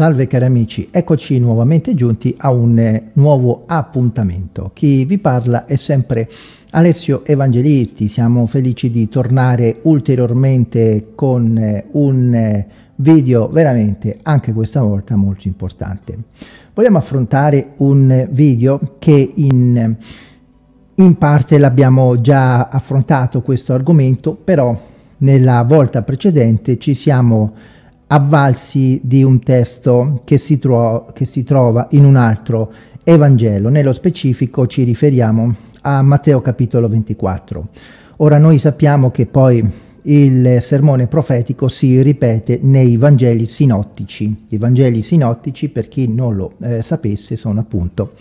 Salve cari amici, eccoci nuovamente giunti a un eh, nuovo appuntamento. Chi vi parla è sempre Alessio Evangelisti, siamo felici di tornare ulteriormente con eh, un eh, video veramente anche questa volta molto importante. Vogliamo affrontare un video che in, in parte l'abbiamo già affrontato questo argomento, però nella volta precedente ci siamo avvalsi di un testo che si, che si trova in un altro Evangelo. Nello specifico ci riferiamo a Matteo capitolo 24. Ora noi sappiamo che poi il sermone profetico si ripete nei Vangeli sinottici. I Vangeli sinottici, per chi non lo eh, sapesse, sono appunto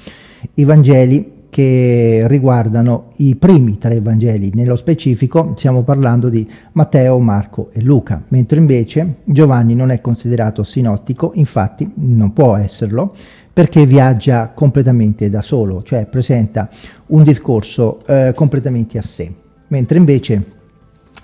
i Vangeli che riguardano i primi tre Vangeli, nello specifico stiamo parlando di Matteo, Marco e Luca, mentre invece Giovanni non è considerato sinottico, infatti non può esserlo, perché viaggia completamente da solo, cioè presenta un discorso eh, completamente a sé, mentre invece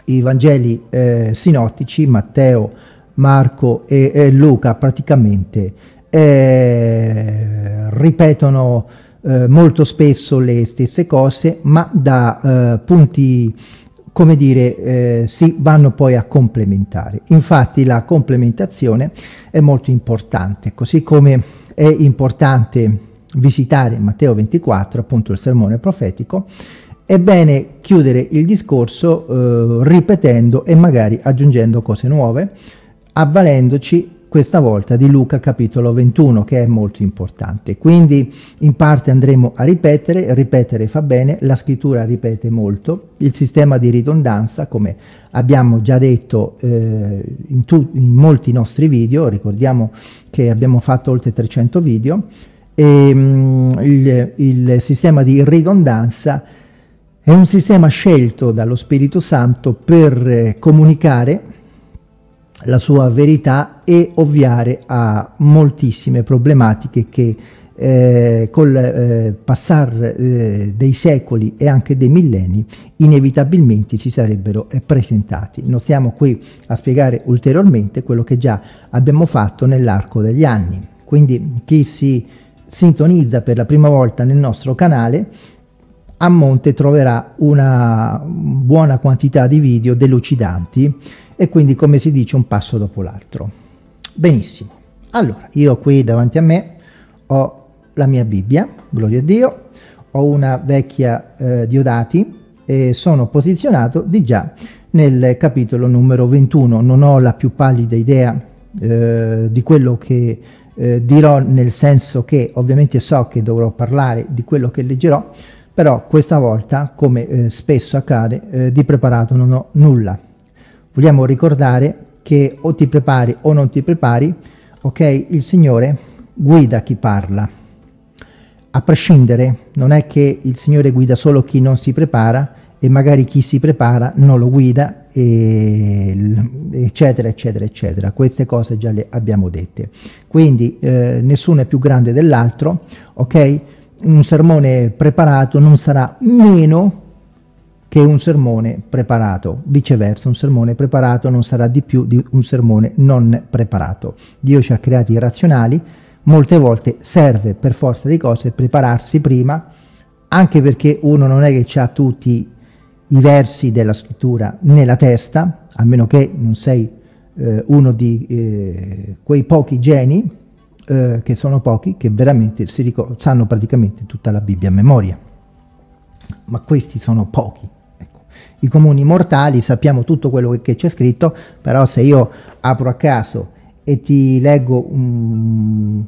i Vangeli eh, sinottici, Matteo, Marco e, e Luca praticamente eh, ripetono eh, molto spesso le stesse cose, ma da eh, punti, come dire, eh, si vanno poi a complementare. Infatti la complementazione è molto importante, così come è importante visitare Matteo 24, appunto il sermone profetico, è bene chiudere il discorso eh, ripetendo e magari aggiungendo cose nuove, avvalendoci questa volta di Luca capitolo 21 che è molto importante. Quindi in parte andremo a ripetere, ripetere fa bene, la scrittura ripete molto, il sistema di ridondanza come abbiamo già detto eh, in, in, molti nostri video, ricordiamo che abbiamo fatto oltre 300 video, e, mh, il, il sistema di ridondanza è un sistema scelto dallo Spirito Santo per eh, comunicare la sua verità e ovviare a moltissime problematiche che eh, col eh, passare eh, dei secoli e anche dei millenni inevitabilmente si sarebbero eh, presentati. Non stiamo qui a spiegare ulteriormente quello che già abbiamo fatto nell'arco degli anni. Quindi chi si sintonizza per la prima volta nel nostro canale a monte troverà una buona quantità di video delucidanti e quindi come si dice un passo dopo l'altro. Benissimo, allora io qui davanti a me ho la mia Bibbia, gloria a Dio, ho una vecchia eh, Diodati e sono posizionato di già nel capitolo numero 21, non ho la più pallida idea eh, di quello che eh, dirò nel senso che ovviamente so che dovrò parlare di quello che leggerò, però questa volta, come eh, spesso accade, eh, di preparato non ho nulla vogliamo ricordare che o ti prepari o non ti prepari, ok? Il Signore guida chi parla. A prescindere, non è che il Signore guida solo chi non si prepara e magari chi si prepara non lo guida, eccetera, eccetera, eccetera. Queste cose già le abbiamo dette. Quindi eh, nessuno è più grande dell'altro, ok? Un sermone preparato non sarà meno che un sermone preparato. Viceversa, un sermone preparato non sarà di più di un sermone non preparato. Dio ci ha creati razionali, molte volte serve per forza di cose prepararsi prima, anche perché uno non è che ha tutti i versi della scrittura nella testa, a meno che non sei eh, uno di eh, quei pochi geni, eh, che sono pochi, che veramente sanno praticamente tutta la Bibbia a memoria. Ma questi sono pochi i comuni mortali sappiamo tutto quello che c'è scritto, però se io apro a caso e ti leggo un,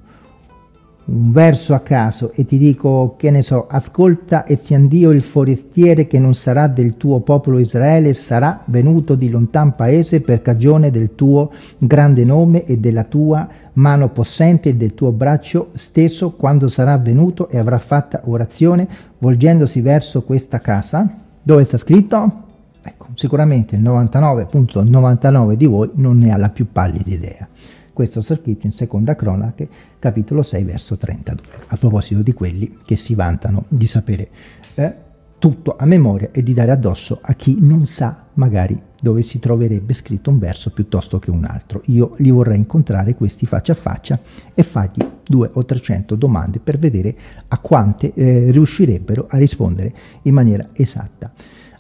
un verso a caso e ti dico, che ne so, ascolta e sia Dio il forestiere che non sarà del tuo popolo Israele, sarà venuto di lontan paese per cagione del tuo grande nome e della tua mano possente e del tuo braccio stesso quando sarà venuto e avrà fatta orazione volgendosi verso questa casa dove sta scritto? Ecco, sicuramente il 99.99 .99 di voi non ne ha la più pallida idea. Questo sta scritto in Seconda Cronache, capitolo 6, verso 32, a proposito di quelli che si vantano di sapere eh, tutto a memoria e di dare addosso a chi non sa magari dove si troverebbe scritto un verso piuttosto che un altro. Io li vorrei incontrare questi faccia a faccia e fargli due o trecento domande per vedere a quante eh, riuscirebbero a rispondere in maniera esatta.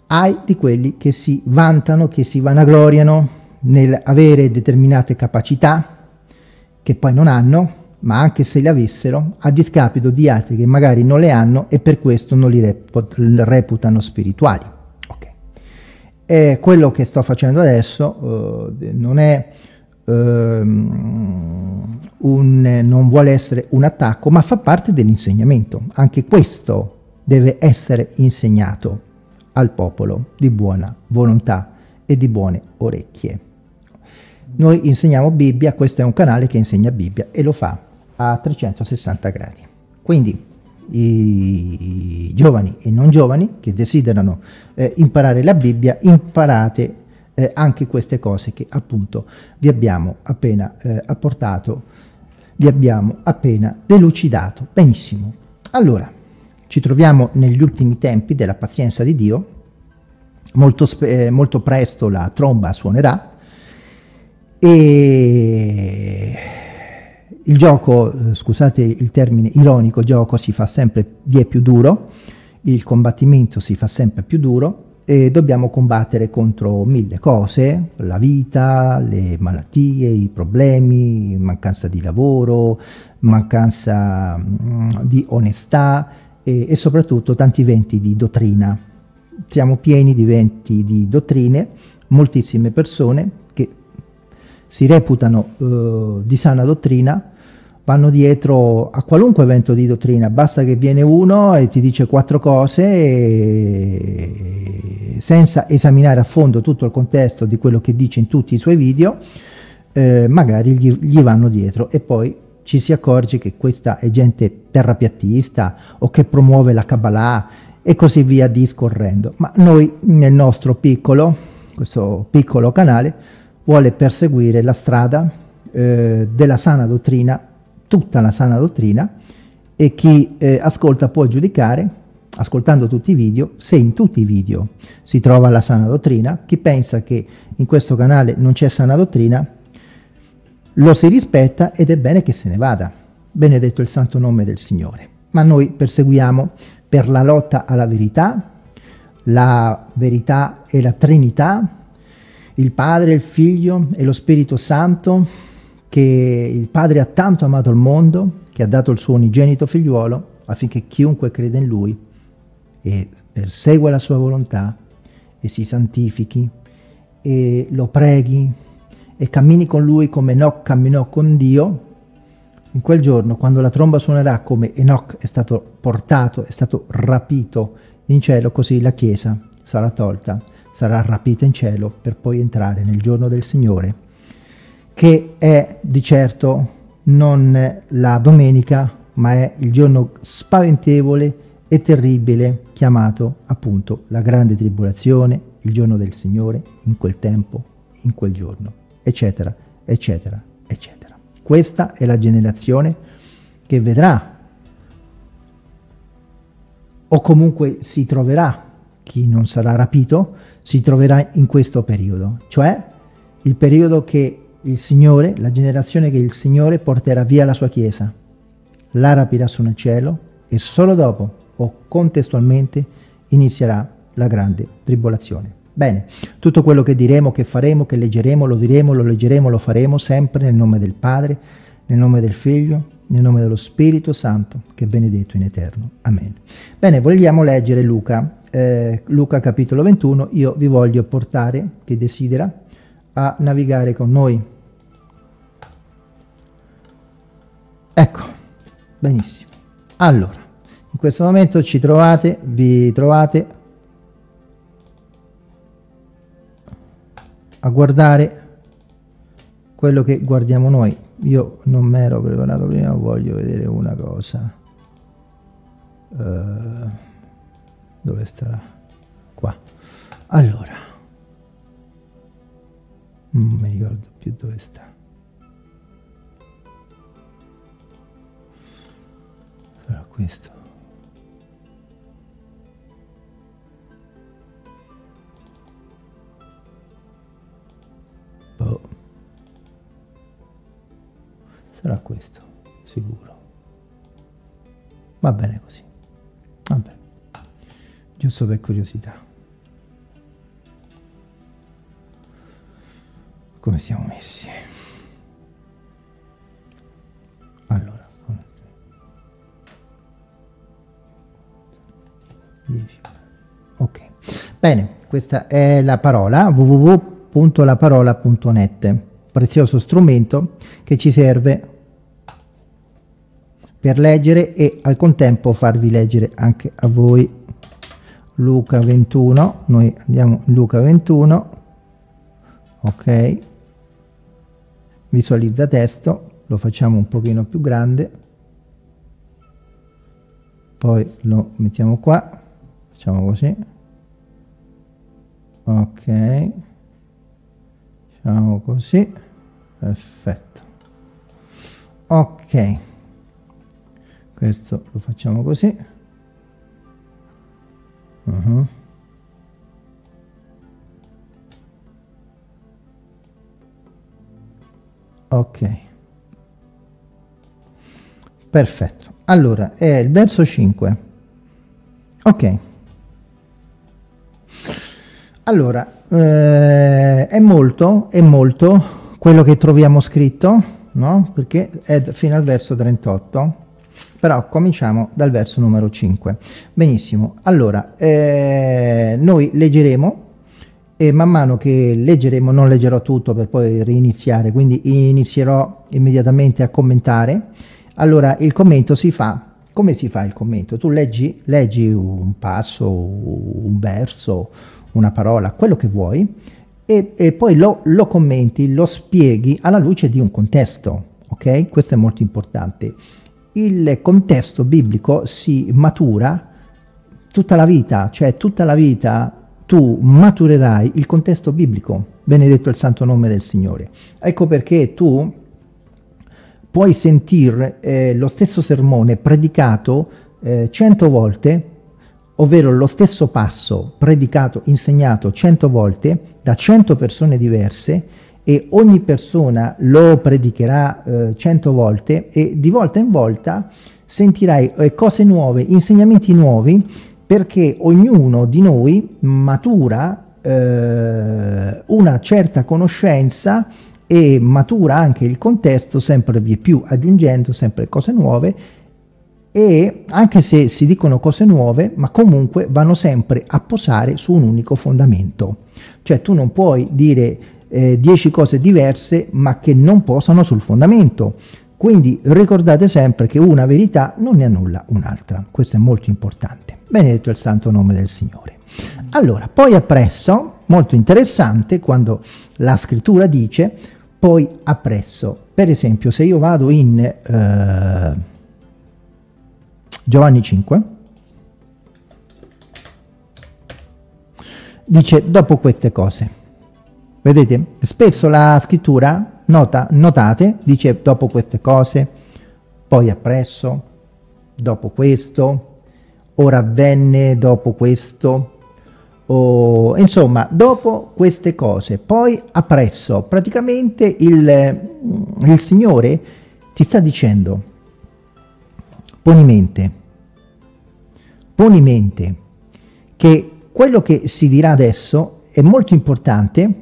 Hai di quelli che si vantano, che si vanagloriano nel avere determinate capacità che poi non hanno, ma anche se le avessero, a discapito di altri che magari non le hanno e per questo non li reputano spirituali. E quello che sto facendo adesso uh, non è uh, un, non vuole essere un attacco, ma fa parte dell'insegnamento. Anche questo deve essere insegnato al popolo di buona volontà e di buone orecchie. Noi insegniamo Bibbia, questo è un canale che insegna Bibbia e lo fa a 360 gradi. Quindi i giovani e non giovani che desiderano eh, imparare la Bibbia, imparate eh, anche queste cose che appunto vi abbiamo appena eh, apportato, vi abbiamo appena delucidato. Benissimo. Allora, ci troviamo negli ultimi tempi della pazienza di Dio, molto, eh, molto presto la tromba suonerà, e il gioco, eh, scusate il termine ironico, gioco si fa sempre vie più duro, il combattimento si fa sempre più duro e dobbiamo combattere contro mille cose, la vita, le malattie, i problemi, mancanza di lavoro, mancanza mm, di onestà e, e soprattutto tanti venti di dottrina. Siamo pieni di venti di dottrine, moltissime persone si reputano eh, di sana dottrina, vanno dietro a qualunque evento di dottrina, basta che viene uno e ti dice quattro cose e, senza esaminare a fondo tutto il contesto di quello che dice in tutti i suoi video, eh, magari gli, gli vanno dietro e poi ci si accorge che questa è gente terrapiattista o che promuove la Kabbalah e così via discorrendo. Ma noi nel nostro piccolo, questo piccolo canale, vuole perseguire la strada eh, della sana dottrina, tutta la sana dottrina, e chi eh, ascolta può giudicare, ascoltando tutti i video, se in tutti i video si trova la sana dottrina. Chi pensa che in questo canale non c'è sana dottrina, lo si rispetta ed è bene che se ne vada. Benedetto il santo nome del Signore. Ma noi perseguiamo per la lotta alla verità, la verità e la Trinità, il Padre, il Figlio e lo Spirito Santo, che il Padre ha tanto amato il mondo, che ha dato il suo unigenito figliuolo, affinché chiunque crede in Lui e persegua la sua volontà e si santifichi e lo preghi e cammini con Lui come Enoch camminò con Dio, in quel giorno, quando la tromba suonerà come Enoch è stato portato, è stato rapito in cielo, così la Chiesa sarà tolta sarà rapita in cielo per poi entrare nel giorno del Signore, che è di certo non la domenica, ma è il giorno spaventevole e terribile chiamato appunto la grande tribolazione, il giorno del Signore, in quel tempo, in quel giorno, eccetera, eccetera, eccetera. Questa è la generazione che vedrà o comunque si troverà, chi non sarà rapito, si troverà in questo periodo, cioè il periodo che il Signore, la generazione che il Signore porterà via la sua Chiesa, la rapirà su nel cielo e solo dopo o contestualmente inizierà la grande tribolazione. Bene, tutto quello che diremo, che faremo, che leggeremo, lo diremo, lo leggeremo, lo faremo sempre nel nome del Padre, nel nome del Figlio, nel nome dello Spirito Santo, che è benedetto in eterno. Amen. Bene, vogliamo leggere Luca eh, Luca capitolo 21, io vi voglio portare, chi desidera, a navigare con noi. Ecco, benissimo. Allora, in questo momento ci trovate, vi trovate a guardare quello che guardiamo noi. Io non mi ero preparato prima, voglio vedere una cosa. Uh, dove starà? Qua. Allora. Non mi ricordo più dove sta. questo. Boh. sarà questo sicuro. Va bene così. Vabbè giusto per curiosità. Come siamo messi? Bene, questa è la parola www.laparola.net prezioso strumento che ci serve per leggere e al contempo farvi leggere anche a voi. Luca 21 noi andiamo Luca 21 ok. Visualizza testo lo facciamo un pochino più grande. Poi lo mettiamo qua facciamo così ok. Facciamo così. Perfetto. Ok. Questo lo facciamo così. Uh -huh. ok. Perfetto. Allora è il verso 5 ok allora eh, è molto è molto quello che troviamo scritto no? Perché è fino al verso 38 però cominciamo dal verso numero 5 benissimo. Allora eh, noi leggeremo e man mano che leggeremo non leggerò tutto per poi riniziare quindi inizierò immediatamente a commentare. Allora il commento si fa come si fa il commento? Tu leggi leggi un passo un verso una parola quello che vuoi e, e poi lo, lo commenti lo spieghi alla luce di un contesto ok questo è molto importante il contesto biblico si matura tutta la vita, cioè tutta la vita tu maturerai il contesto biblico, benedetto il santo nome del Signore. Ecco perché tu puoi sentire eh, lo stesso sermone predicato eh, cento volte, ovvero lo stesso passo predicato, insegnato cento volte da cento persone diverse, e ogni persona lo predicherà eh, cento volte e di volta in volta sentirai eh, cose nuove, insegnamenti nuovi, perché ognuno di noi matura eh, una certa conoscenza e matura anche il contesto sempre più, aggiungendo sempre cose nuove e anche se si dicono cose nuove, ma comunque vanno sempre a posare su un unico fondamento. Cioè tu non puoi dire eh, 10 cose diverse ma che non posano sul fondamento. Quindi ricordate sempre che una verità non ne annulla un'altra. Questo è molto importante. Benedetto il santo nome del Signore. Allora, poi appresso, molto interessante, quando la scrittura dice poi appresso. Per esempio, se io vado in eh, Giovanni 5, dice dopo queste cose. Vedete? Spesso la scrittura, nota, notate, dice dopo queste cose, poi appresso, dopo questo, ora avvenne dopo questo, o, insomma, dopo queste cose, poi appresso. Praticamente il, il Signore ti sta dicendo, poni mente, poni mente che quello che si dirà adesso è molto importante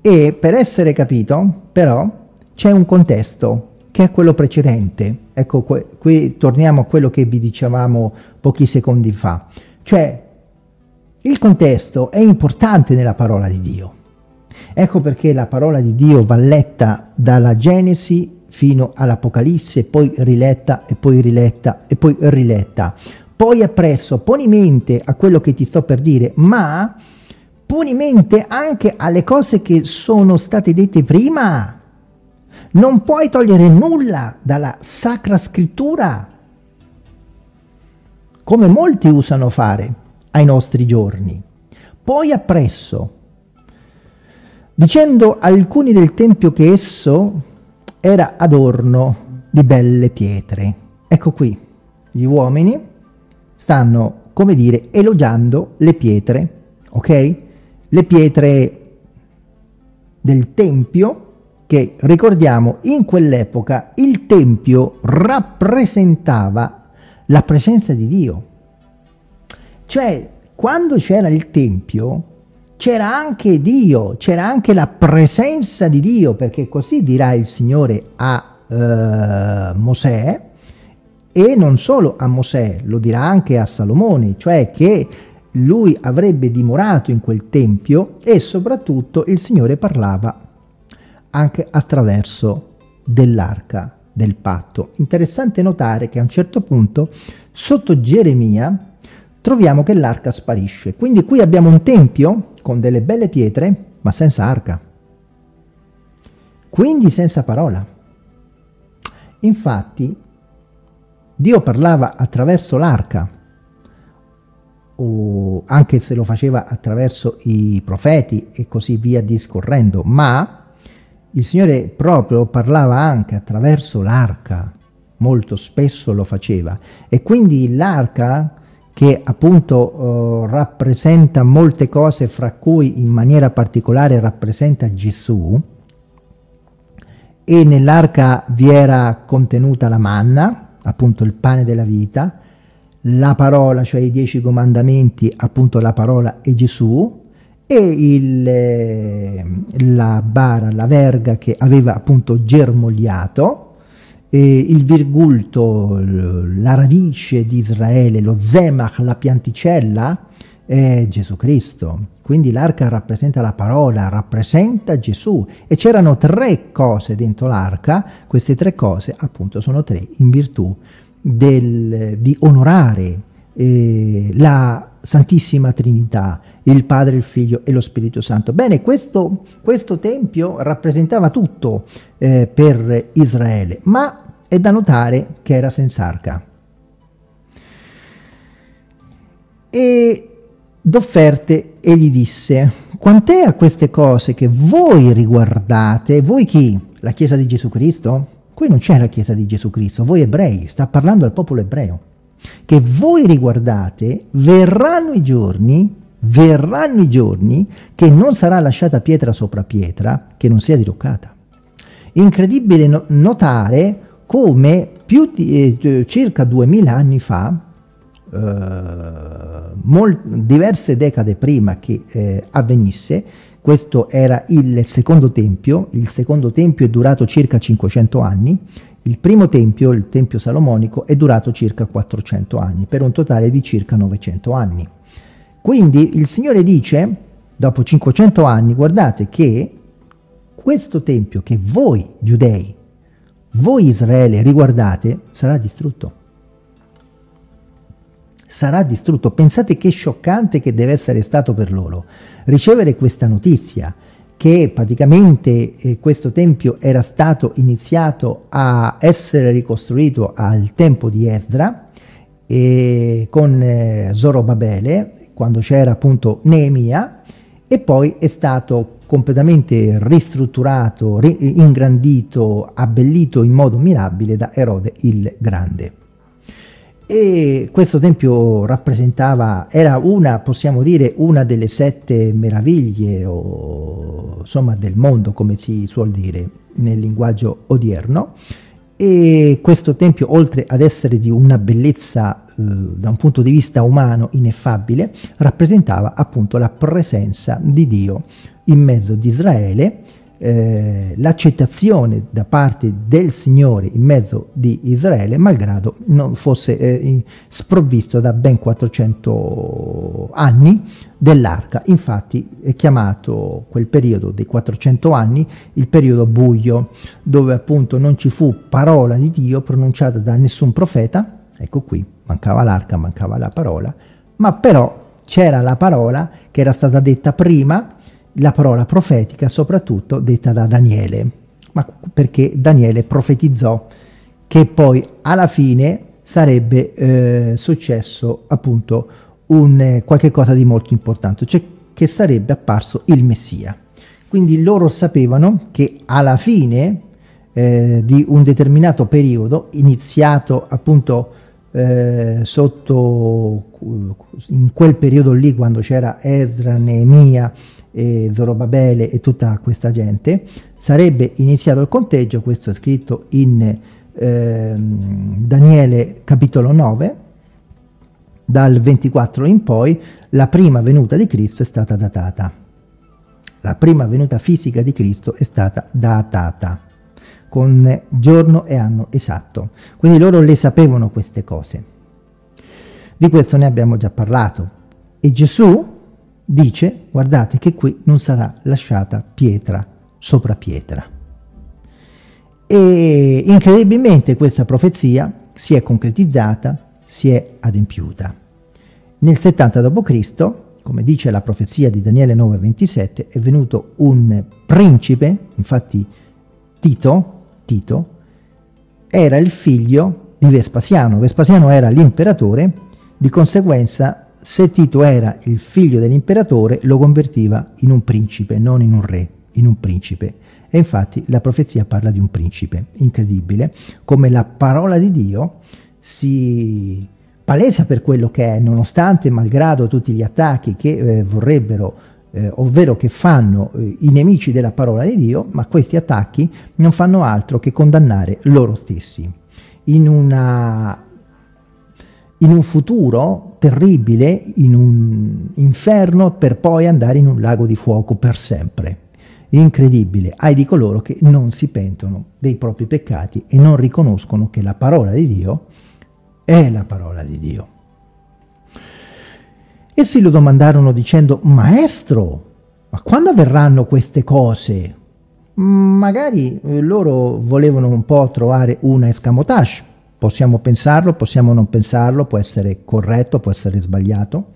e per essere capito però c'è un contesto che è quello precedente. Ecco, qui torniamo a quello che vi dicevamo pochi secondi fa. Cioè, il contesto è importante nella parola di Dio. Ecco perché la parola di Dio va letta dalla Genesi fino all'Apocalisse, poi riletta e poi riletta e poi riletta. Poi appresso, poni mente a quello che ti sto per dire, ma poni mente anche alle cose che sono state dette prima. Non puoi togliere nulla dalla Sacra Scrittura, come molti usano fare ai nostri giorni. Poi appresso, dicendo alcuni del Tempio che esso era adorno di belle pietre. Ecco qui, gli uomini stanno, come dire, elogiando le pietre, ok? le pietre del Tempio che ricordiamo in quell'epoca il Tempio rappresentava la presenza di Dio. Cioè, quando c'era il Tempio, c'era anche Dio, c'era anche la presenza di Dio, perché così dirà il Signore a eh, Mosè, e non solo a Mosè, lo dirà anche a Salomone, cioè che lui avrebbe dimorato in quel tempio e soprattutto il Signore parlava anche attraverso dell'arca del patto. Interessante notare che a un certo punto sotto Geremia troviamo che l'arca sparisce. Quindi qui abbiamo un tempio con delle belle pietre ma senza arca. Quindi senza parola. Infatti Dio parlava attraverso l'arca o anche se lo faceva attraverso i profeti e così via discorrendo, ma il Signore proprio parlava anche attraverso l'arca, molto spesso lo faceva e quindi l'arca che appunto eh, rappresenta molte cose fra cui in maniera particolare rappresenta Gesù. E nell'arca vi era contenuta la manna, appunto il pane della vita, la parola, cioè i dieci comandamenti, appunto la parola è Gesù, e il, eh, la bara, la verga che aveva appunto germogliato, eh, il virgulto, la radice di Israele, lo zemach, la pianticella, è Gesù Cristo. Quindi l'arca rappresenta la parola, rappresenta Gesù. E c'erano tre cose dentro l'arca, queste tre cose appunto sono tre in virtù del, di onorare eh, la Santissima Trinità, il Padre, il Figlio e lo Spirito Santo. Bene, questo, questo Tempio rappresentava tutto eh, per Israele, ma è da notare che era senza arca. E d'offerte egli disse, quant'è a queste cose che voi riguardate, voi chi? La Chiesa di Gesù Cristo? Qui non c'è la Chiesa di Gesù Cristo, voi ebrei, sta parlando al popolo ebreo, che voi riguardate, verranno i giorni, verranno i giorni che non sarà lasciata pietra sopra pietra che non sia diroccata. Incredibile no notare come più di eh, circa duemila anni fa, eh, diverse decade prima che eh, avvenisse, questo era il secondo tempio, il secondo tempio è durato circa 500 anni, il primo tempio, il tempio salomonico, è durato circa 400 anni, per un totale di circa 900 anni. Quindi il Signore dice, dopo 500 anni, guardate che questo tempio che voi giudei, voi Israele riguardate, sarà distrutto. Sarà distrutto. Pensate che scioccante che deve essere stato per loro ricevere questa notizia che praticamente eh, questo tempio era stato iniziato a essere ricostruito al tempo di Esdra e con eh, Zorobabele, quando c'era appunto Neemia, e poi è stato completamente ristrutturato, ri ingrandito, abbellito in modo mirabile da Erode il Grande e questo tempio rappresentava, era una, possiamo dire, una delle sette meraviglie o, insomma, del mondo, come si suol dire nel linguaggio odierno, e questo tempio, oltre ad essere di una bellezza eh, da un punto di vista umano ineffabile, rappresentava appunto la presenza di Dio in mezzo di Israele, eh, l'accettazione da parte del Signore in mezzo di Israele, malgrado non fosse eh, sprovvisto da ben 400 anni dell'arca. Infatti è chiamato quel periodo dei 400 anni il periodo buio, dove appunto non ci fu parola di Dio pronunciata da nessun profeta, ecco qui, mancava l'arca, mancava la parola, ma però c'era la parola che era stata detta prima la parola profetica soprattutto detta da Daniele, ma perché Daniele profetizzò che poi alla fine sarebbe eh, successo appunto un, eh, qualche cosa di molto importante, cioè che sarebbe apparso il Messia. Quindi loro sapevano che alla fine eh, di un determinato periodo, iniziato appunto eh, sotto in quel periodo lì quando c'era Esdra, Neemia, e Zorobabele e tutta questa gente, sarebbe iniziato il conteggio, questo è scritto in eh, Daniele capitolo 9, dal 24 in poi, la prima venuta di Cristo è stata datata. La prima venuta fisica di Cristo è stata datata con giorno e anno esatto. Quindi loro le sapevano queste cose. Di questo ne abbiamo già parlato. E Gesù dice, guardate che qui non sarà lasciata pietra sopra pietra. E incredibilmente questa profezia si è concretizzata, si è adempiuta. Nel 70 d.C., come dice la profezia di Daniele 9:27, è venuto un principe, infatti Tito, Tito era il figlio di Vespasiano. Vespasiano era l'imperatore, di conseguenza se Tito era il figlio dell'imperatore, lo convertiva in un principe, non in un re, in un principe. E infatti la profezia parla di un principe, incredibile, come la parola di Dio si palesa per quello che è, nonostante, malgrado tutti gli attacchi che eh, vorrebbero, eh, ovvero che fanno eh, i nemici della parola di Dio, ma questi attacchi non fanno altro che condannare loro stessi. In una in un futuro terribile, in un inferno, per poi andare in un lago di fuoco per sempre. Incredibile, ai di coloro che non si pentono dei propri peccati e non riconoscono che la parola di Dio è la parola di Dio. Essi lo domandarono dicendo, Maestro, ma quando avverranno queste cose? Magari eh, loro volevano un po' trovare una escamotage Possiamo pensarlo, possiamo non pensarlo, può essere corretto, può essere sbagliato.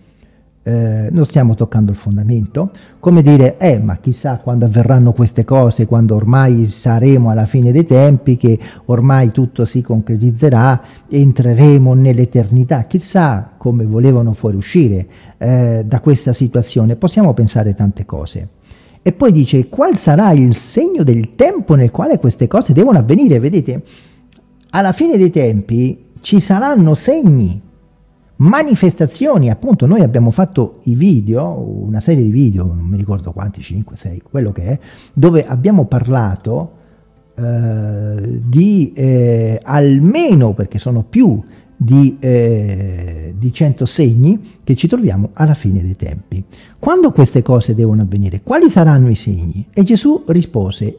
Eh, non stiamo toccando il fondamento. Come dire, eh, ma chissà quando avverranno queste cose, quando ormai saremo alla fine dei tempi, che ormai tutto si concretizzerà, entreremo nell'eternità. Chissà come volevano fuoriuscire eh, da questa situazione. Possiamo pensare tante cose. E poi dice, qual sarà il segno del tempo nel quale queste cose devono avvenire? Vedete? Alla fine dei tempi ci saranno segni, manifestazioni, appunto noi abbiamo fatto i video, una serie di video, non mi ricordo quanti, 5, 6, quello che è, dove abbiamo parlato eh, di eh, almeno, perché sono più di, eh, di 100 segni che ci troviamo alla fine dei tempi. Quando queste cose devono avvenire? Quali saranno i segni? E Gesù rispose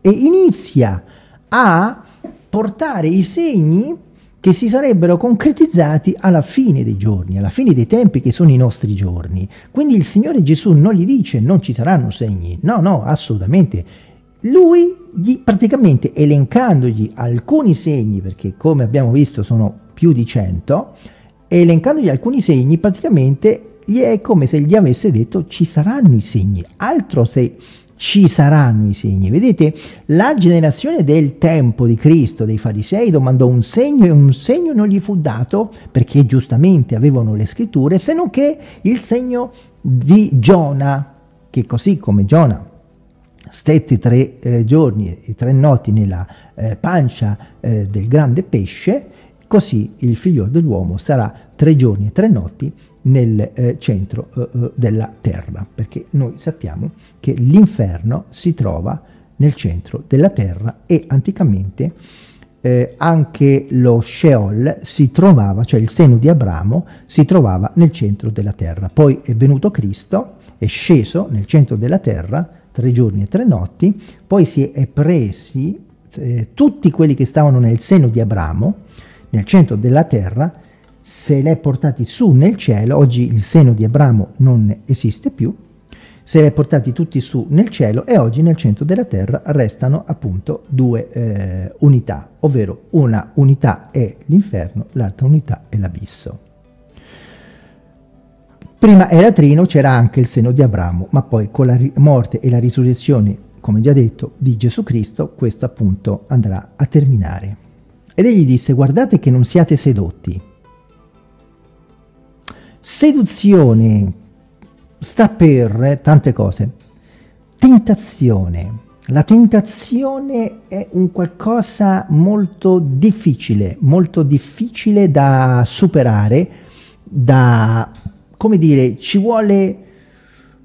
e inizia a portare i segni che si sarebbero concretizzati alla fine dei giorni, alla fine dei tempi che sono i nostri giorni. Quindi il Signore Gesù non gli dice non ci saranno segni, no, no, assolutamente. Lui gli, praticamente elencandogli alcuni segni, perché come abbiamo visto sono più di cento, elencandogli alcuni segni, praticamente gli è come se gli avesse detto ci saranno i segni, altro se ci saranno i segni. Vedete, la generazione del tempo di Cristo, dei farisei, domandò un segno e un segno non gli fu dato perché giustamente avevano le scritture, se non che il segno di Giona, che così come Giona stette tre eh, giorni e tre notti nella eh, pancia eh, del grande pesce, così il figlio dell'uomo sarà tre giorni e tre notti nel eh, centro eh, eh, della terra, perché noi sappiamo che l'inferno si trova nel centro della terra e anticamente eh, anche lo Sheol si trovava, cioè il seno di Abramo si trovava nel centro della terra. Poi è venuto Cristo, è sceso nel centro della terra tre giorni e tre notti, poi si è presi eh, tutti quelli che stavano nel seno di Abramo, nel centro della terra, se li è portati su nel cielo, oggi il seno di Abramo non esiste più, se li è portati tutti su nel cielo e oggi nel centro della terra restano appunto due eh, unità, ovvero una unità è l'inferno, l'altra unità è l'abisso. Prima era Trino, c'era anche il seno di Abramo, ma poi con la morte e la risurrezione, come già detto, di Gesù Cristo, questo appunto andrà a terminare. Ed egli disse, guardate che non siate sedotti, Seduzione sta per eh, tante cose. Tentazione. La tentazione è un qualcosa molto difficile, molto difficile da superare, da, come dire, ci vuole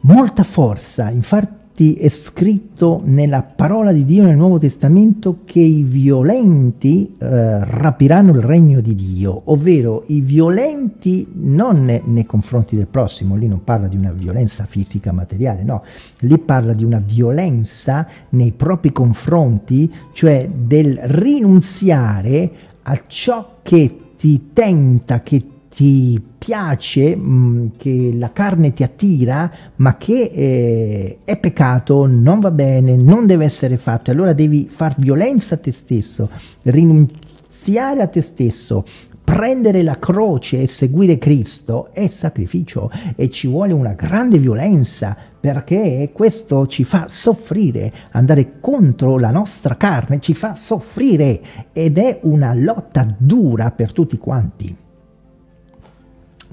molta forza in far infatti è scritto nella parola di Dio nel Nuovo Testamento che i violenti eh, rapiranno il regno di Dio, ovvero i violenti non ne, nei confronti del prossimo, lì non parla di una violenza fisica materiale, no, lì parla di una violenza nei propri confronti, cioè del rinunziare a ciò che ti tenta, che ti piace, mm, che la carne ti attira, ma che eh, è peccato, non va bene, non deve essere fatto, allora devi far violenza a te stesso, rinunziare a te stesso, prendere la croce e seguire Cristo è sacrificio e ci vuole una grande violenza perché questo ci fa soffrire, andare contro la nostra carne ci fa soffrire ed è una lotta dura per tutti quanti.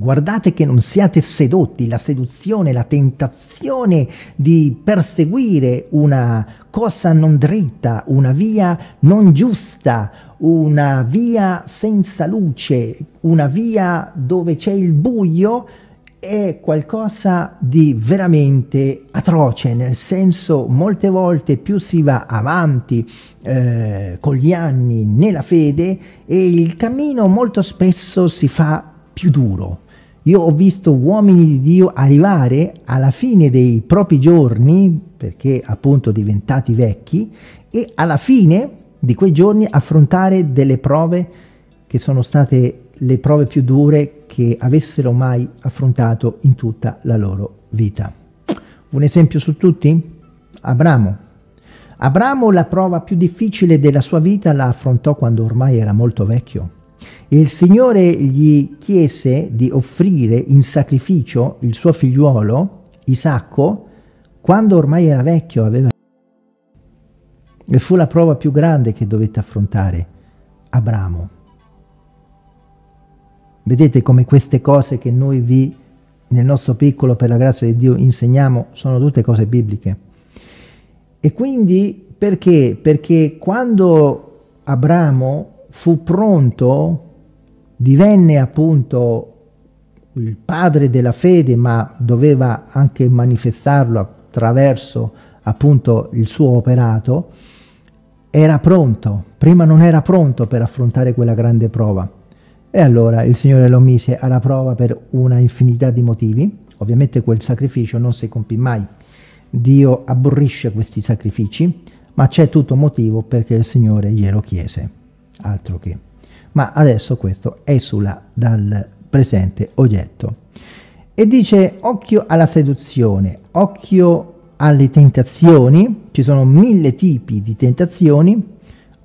Guardate che non siate sedotti, la seduzione, la tentazione di perseguire una cosa non dritta, una via non giusta, una via senza luce, una via dove c'è il buio, è qualcosa di veramente atroce, nel senso molte volte più si va avanti eh, con gli anni nella fede e il cammino molto spesso si fa più duro. Io ho visto uomini di Dio arrivare alla fine dei propri giorni, perché appunto diventati vecchi, e alla fine di quei giorni affrontare delle prove che sono state le prove più dure che avessero mai affrontato in tutta la loro vita. Un esempio su tutti? Abramo. Abramo la prova più difficile della sua vita la affrontò quando ormai era molto vecchio il Signore gli chiese di offrire in sacrificio il suo figliuolo, Isacco, quando ormai era vecchio, aveva... E fu la prova più grande che dovette affrontare Abramo. Vedete come queste cose che noi vi, nel nostro piccolo, per la grazia di Dio, insegniamo, sono tutte cose bibliche. E quindi perché? Perché quando Abramo fu pronto divenne appunto il padre della fede, ma doveva anche manifestarlo attraverso appunto il suo operato, era pronto, prima non era pronto per affrontare quella grande prova. E allora il Signore lo mise alla prova per una infinità di motivi. Ovviamente quel sacrificio non si compì mai. Dio aborrisce questi sacrifici, ma c'è tutto motivo perché il Signore glielo chiese. Altro che. Ma adesso questo esula dal presente oggetto. E dice occhio alla seduzione, occhio alle tentazioni, ci sono mille tipi di tentazioni,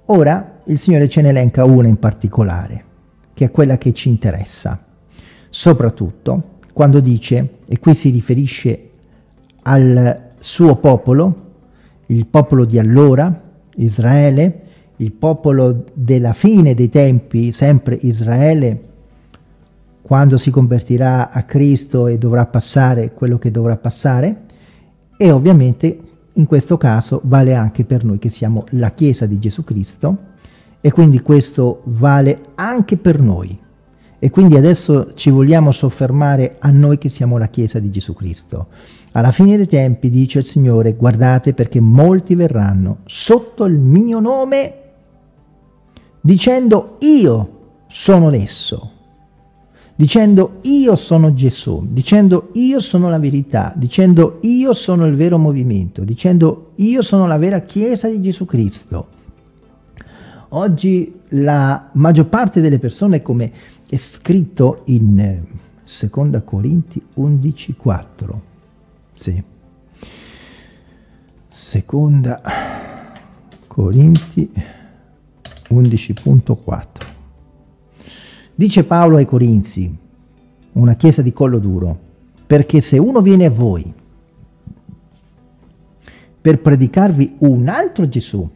ora il Signore ce ne elenca una in particolare, che è quella che ci interessa, soprattutto quando dice, e qui si riferisce al suo popolo, il popolo di allora, Israele, il popolo della fine dei tempi, sempre Israele, quando si convertirà a Cristo e dovrà passare quello che dovrà passare, e ovviamente in questo caso vale anche per noi che siamo la Chiesa di Gesù Cristo, e quindi questo vale anche per noi. E quindi adesso ci vogliamo soffermare a noi che siamo la Chiesa di Gesù Cristo. Alla fine dei tempi dice il Signore, guardate perché molti verranno sotto il mio nome dicendo io sono l'esso, dicendo io sono Gesù, dicendo io sono la verità, dicendo io sono il vero movimento, dicendo io sono la vera Chiesa di Gesù Cristo. Oggi la maggior parte delle persone, come è scritto in 2 eh, Corinti 11,4, sì, seconda Corinti 11.4. Dice Paolo ai Corinzi, una chiesa di collo duro, perché se uno viene a voi per predicarvi un altro Gesù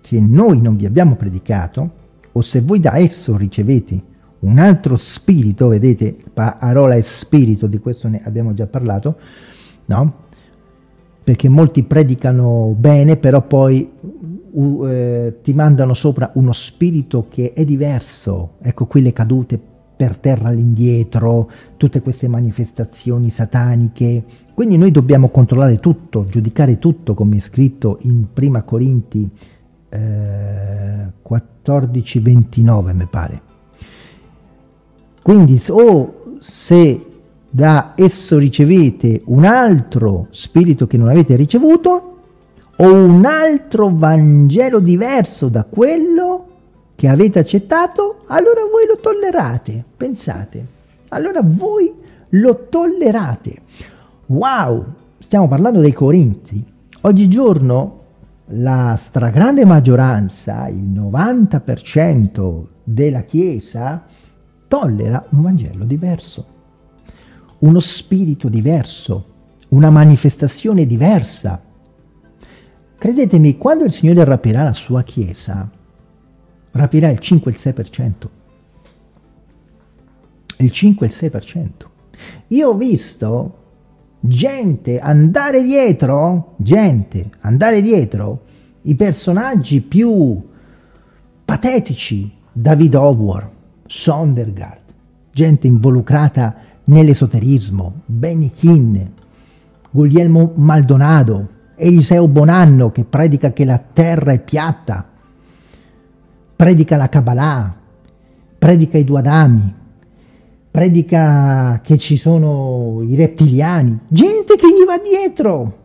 che noi non vi abbiamo predicato, o se voi da esso ricevete un altro spirito, vedete, parola è spirito, di questo ne abbiamo già parlato, no? Perché molti predicano bene, però poi uh, ti mandano sopra uno spirito che è diverso. Ecco qui le cadute per terra all'indietro, tutte queste manifestazioni sataniche Quindi noi dobbiamo controllare tutto, giudicare tutto, come è scritto in Prima Corinti eh, 14-29, mi pare. Quindi o se da esso ricevete un altro spirito che non avete ricevuto, o un altro Vangelo diverso da quello che avete accettato, allora voi lo tollerate. Pensate, allora voi lo tollerate. Wow, stiamo parlando dei Corinti. Oggigiorno la stragrande maggioranza, il 90% della Chiesa, tollera un Vangelo diverso, uno spirito diverso, una manifestazione diversa. Credetemi, quando il Signore rapirà la sua Chiesa, rapirà il 5 e il 6%. Il 5 e il 6%. Io ho visto gente andare dietro, gente andare dietro i personaggi più patetici, David Howard, Sondergaard, gente involucrata nell'esoterismo, Benny Hinn, Guglielmo Maldonado, Eliseo Bonanno che predica che la terra è piatta, predica la Kabbalah, predica i due Adami, predica che ci sono i rettiliani, gente che gli va dietro.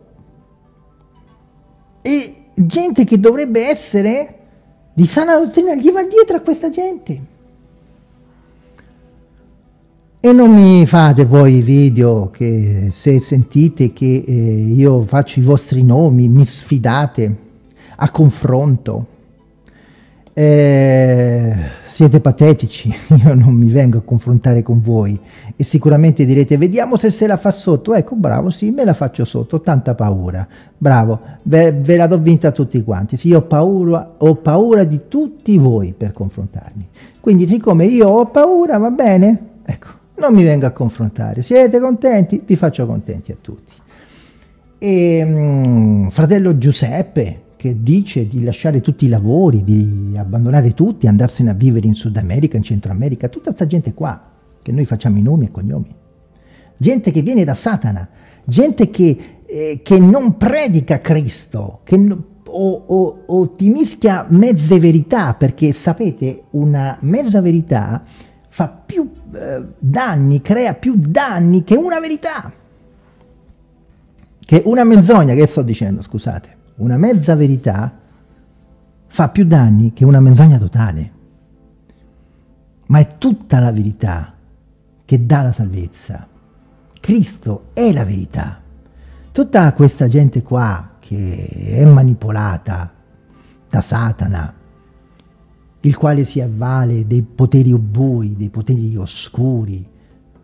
E gente che dovrebbe essere di sana dottrina gli va dietro a questa gente. E non mi fate poi i video che se sentite che eh, io faccio i vostri nomi, mi sfidate a confronto. Eh, siete patetici, io non mi vengo a confrontare con voi. E sicuramente direte vediamo se se la fa sotto, ecco bravo sì me la faccio sotto, ho tanta paura, bravo, ve, ve la do vinta a tutti quanti, sì ho paura, ho paura di tutti voi per confrontarmi, quindi siccome io ho paura va bene, ecco, non mi vengo a confrontare, siete contenti? Vi faccio contenti a tutti. E, mh, fratello Giuseppe, che dice di lasciare tutti i lavori, di abbandonare tutti, andarsene a vivere in Sud America, in Centro America, tutta questa gente qua, che noi facciamo i nomi e cognomi. Gente che viene da Satana, gente che, eh, che non predica Cristo, che no, o, o, o ti mischia mezze verità, perché sapete, una mezza verità fa più eh, danni, crea più danni che una verità. Che una menzogna, che sto dicendo, scusate una mezza verità fa più danni che una menzogna totale. Ma è tutta la verità che dà la salvezza. Cristo è la verità. Tutta questa gente qua che è manipolata da Satana, il quale si avvale dei poteri bui, dei poteri oscuri, eh,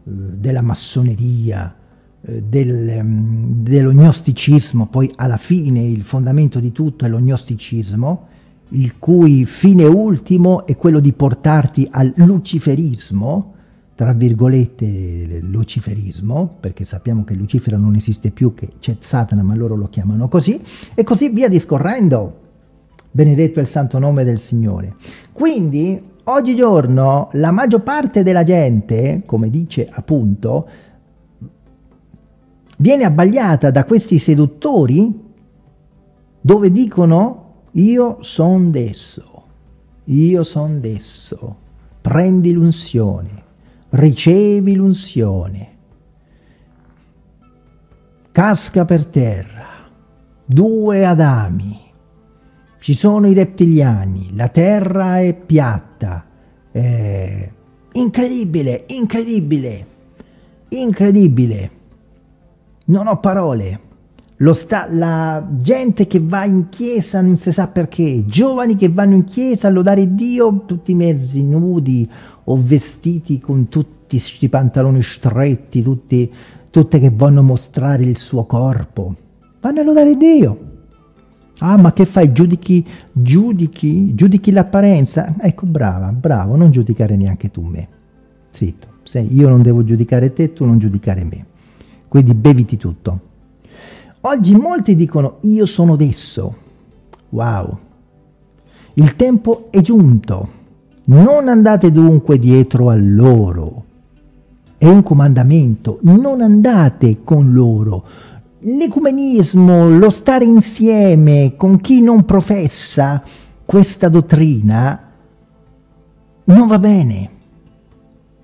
della massoneria, eh, del, mm, dello gnosticismo, poi alla fine il fondamento di tutto è lo gnosticismo, il cui fine ultimo è quello di portarti al luciferismo, tra virgolette luciferismo, perché sappiamo che Lucifero non esiste più, che c'è Satana, ma loro lo chiamano così, e così via discorrendo. Benedetto è il santo nome del Signore. Quindi, oggigiorno, la maggior parte della gente, come dice appunto, viene abbagliata da questi seduttori dove dicono io son desso, io son desso, prendi l'unzione, ricevi l'unzione, casca per terra, due Adami, ci sono i rettiliani, la terra è piatta, è incredibile, incredibile, incredibile. Non ho parole. la gente che va in chiesa non si sa perché, giovani che vanno in chiesa a lodare Dio, tutti mezzi nudi o vestiti con tutti questi pantaloni stretti, tutti, tutte che vogliono mostrare il suo corpo. Vanno a lodare Dio. Ah, ma che fai? Giudichi, giudichi, giudichi l'apparenza? Ecco, brava, bravo, non giudicare neanche tu me. Zitto, sei, io non devo giudicare te, tu non giudicare me quindi beviti tutto. Oggi molti dicono io sono adesso. Wow. Il tempo è giunto. Non andate dunque dietro a loro. È un comandamento, non andate con loro, L'ecumenismo, lo stare insieme con chi non professa questa dottrina non va bene,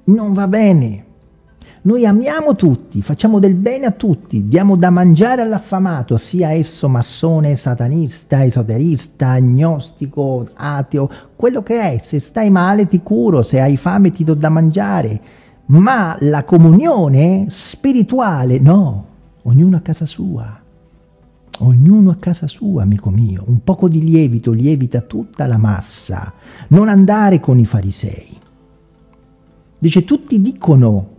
non va bene. Noi amiamo tutti, facciamo del bene a tutti, diamo da mangiare all'affamato, sia esso massone, satanista, esoterista, agnostico, ateo, quello che è. Se stai male ti curo, se hai fame ti do da mangiare. Ma la comunione spirituale, no, ognuno a casa sua. Ognuno a casa sua, amico mio. Un poco di lievito lievita tutta la massa. Non andare con i farisei. Dice, tutti dicono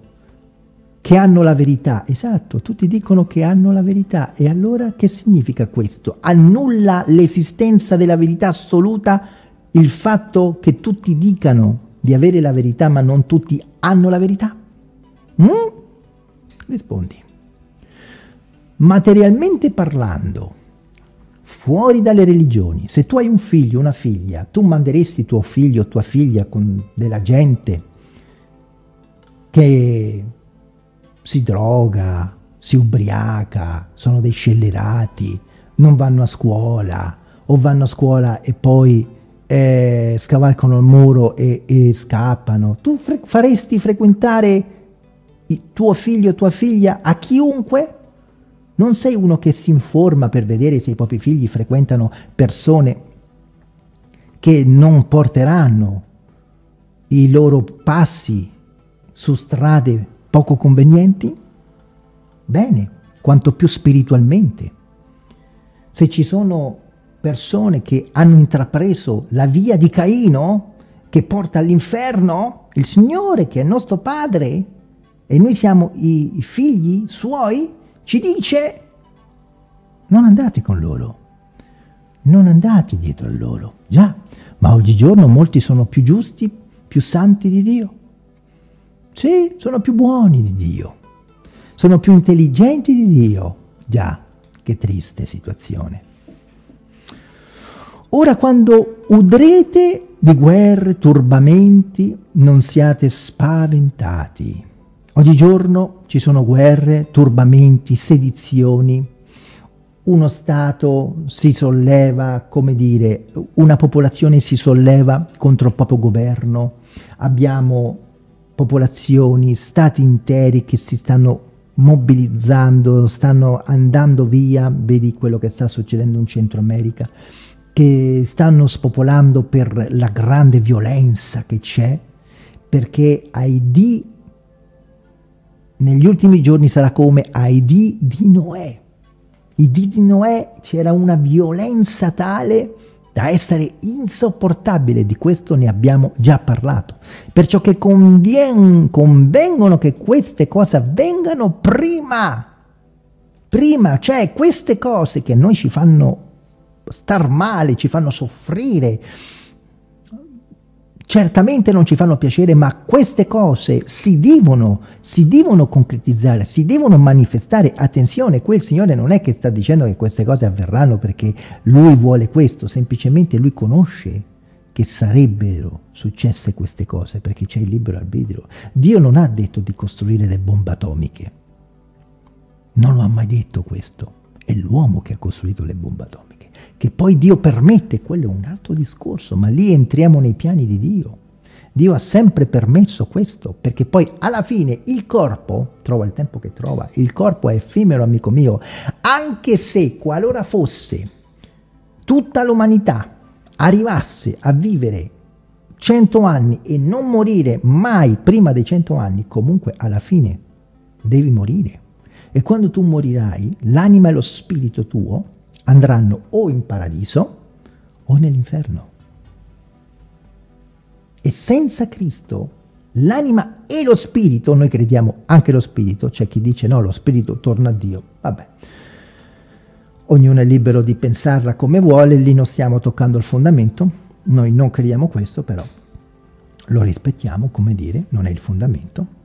che hanno la verità. Esatto, tutti dicono che hanno la verità. E allora che significa questo? Annulla l'esistenza della verità assoluta il fatto che tutti dicano di avere la verità ma non tutti hanno la verità? Mm? Rispondi. Materialmente parlando, fuori dalle religioni, se tu hai un figlio, una figlia, tu manderesti tuo figlio o tua figlia con della gente che si droga, si ubriaca, sono dei scellerati, non vanno a scuola o vanno a scuola e poi eh, scavalcano il muro e, e scappano. Tu fre faresti frequentare tuo figlio o tua figlia a chiunque? Non sei uno che si informa per vedere se i propri figli frequentano persone che non porteranno i loro passi su strade poco convenienti? Bene, quanto più spiritualmente. Se ci sono persone che hanno intrapreso la via di Caino, che porta all'inferno, il Signore, che è nostro Padre, e noi siamo i figli suoi, ci dice non andate con loro, non andate dietro a loro. Già, ma oggigiorno molti sono più giusti, più santi di Dio. Sì, sono più buoni di Dio, sono più intelligenti di Dio. Già, che triste situazione. Ora quando udrete di guerre, turbamenti, non siate spaventati. Oggigiorno ci sono guerre, turbamenti, sedizioni. Uno Stato si solleva, come dire, una popolazione si solleva contro il proprio governo. Abbiamo popolazioni, stati interi che si stanno mobilizzando, stanno andando via, vedi quello che sta succedendo in Centro America, che stanno spopolando per la grande violenza che c'è, perché ai di negli ultimi giorni sarà come ai di di Noè. I di di Noè c'era una violenza tale da essere insopportabile, di questo ne abbiamo già parlato. Perciò che convien, convengono che queste cose avvengano prima, prima, cioè queste cose che a noi ci fanno star male, ci fanno soffrire, certamente non ci fanno piacere, ma queste cose si devono, si devono concretizzare, si devono manifestare. Attenzione, quel Signore non è che sta dicendo che queste cose avverranno perché Lui vuole questo, semplicemente Lui conosce che sarebbero successe queste cose perché c'è il libero arbitrio. Dio non ha detto di costruire le bombe atomiche, non lo ha mai detto questo, è l'uomo che ha costruito le bombe atomiche che poi Dio permette, quello è un altro discorso, ma lì entriamo nei piani di Dio. Dio ha sempre permesso questo, perché poi alla fine il corpo, trova il tempo che trova, il corpo è effimero, amico mio, anche se qualora fosse tutta l'umanità arrivasse a vivere cento anni e non morire mai prima dei cento anni, comunque alla fine devi morire. E quando tu morirai, l'anima e lo spirito tuo andranno o in paradiso o nell'inferno. E senza Cristo l'anima e lo spirito, noi crediamo anche lo spirito, c'è chi dice no, lo spirito torna a Dio, vabbè. Ognuno è libero di pensarla come vuole, lì non stiamo toccando il fondamento, noi non crediamo questo, però lo rispettiamo, come dire, non è il fondamento.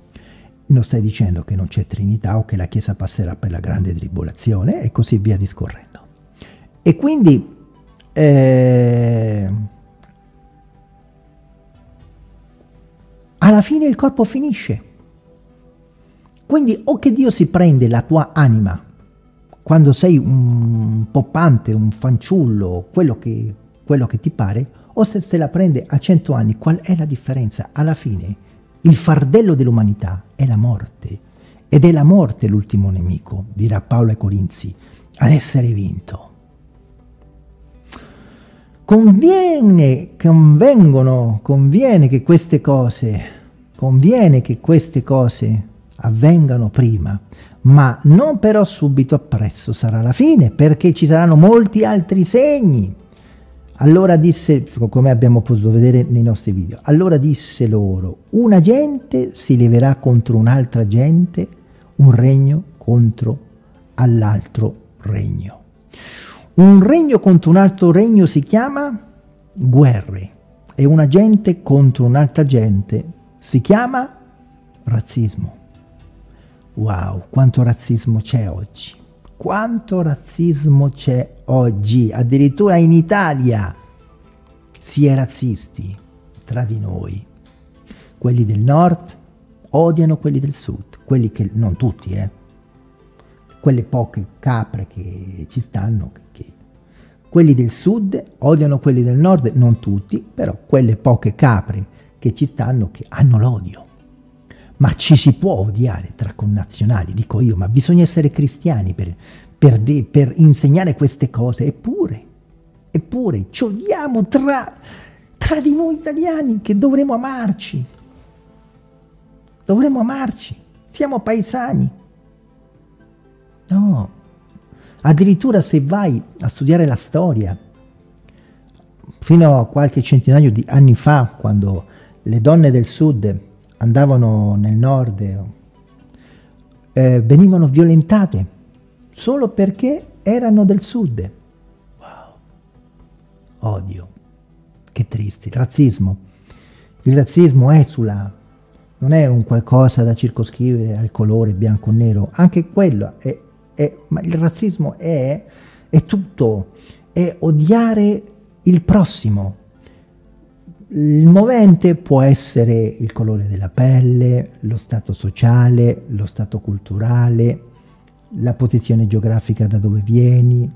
Non stai dicendo che non c'è Trinità o che la Chiesa passerà per la grande tribolazione e così via discorrendo. E quindi eh, alla fine il corpo finisce. Quindi o che Dio si prende la tua anima quando sei un poppante, un fanciullo, quello che, quello che ti pare, o se se la prende a cento anni, qual è la differenza? Alla fine il fardello dell'umanità è la morte ed è la morte l'ultimo nemico, dirà Paolo ai Corinzi, ad essere vinto. Conviene, convengono, conviene che queste cose, conviene che queste cose avvengano prima, ma non però subito appresso sarà la fine, perché ci saranno molti altri segni. Allora disse, come abbiamo potuto vedere nei nostri video, allora disse loro, una gente si leverà contro un'altra gente, un regno contro all'altro regno. Un regno contro un altro regno si chiama guerre e una gente contro un'altra gente si chiama razzismo. Wow, quanto razzismo c'è oggi. Quanto razzismo c'è oggi. Addirittura in Italia si è razzisti tra di noi. Quelli del nord odiano quelli del sud, quelli che non tutti, eh. Quelle poche capre che ci stanno, quelli del sud odiano quelli del nord, non tutti, però quelle poche capre che ci stanno che hanno l'odio. Ma ci si può odiare tra connazionali, dico io, ma bisogna essere cristiani per, per, de, per insegnare queste cose. Eppure, eppure, ci odiamo tra, tra di noi italiani che dovremmo amarci. Dovremmo amarci. Siamo paesani. No, Addirittura se vai a studiare la storia, fino a qualche centinaio di anni fa, quando le donne del sud andavano nel nord, eh, venivano violentate solo perché erano del sud. Wow, odio, che triste, razzismo. Il razzismo è sulla, non è un qualcosa da circoscrivere al colore bianco o nero, anche quello è è, ma il razzismo è, è tutto, è odiare il prossimo. Il movente può essere il colore della pelle, lo stato sociale, lo stato culturale, la posizione geografica da dove vieni.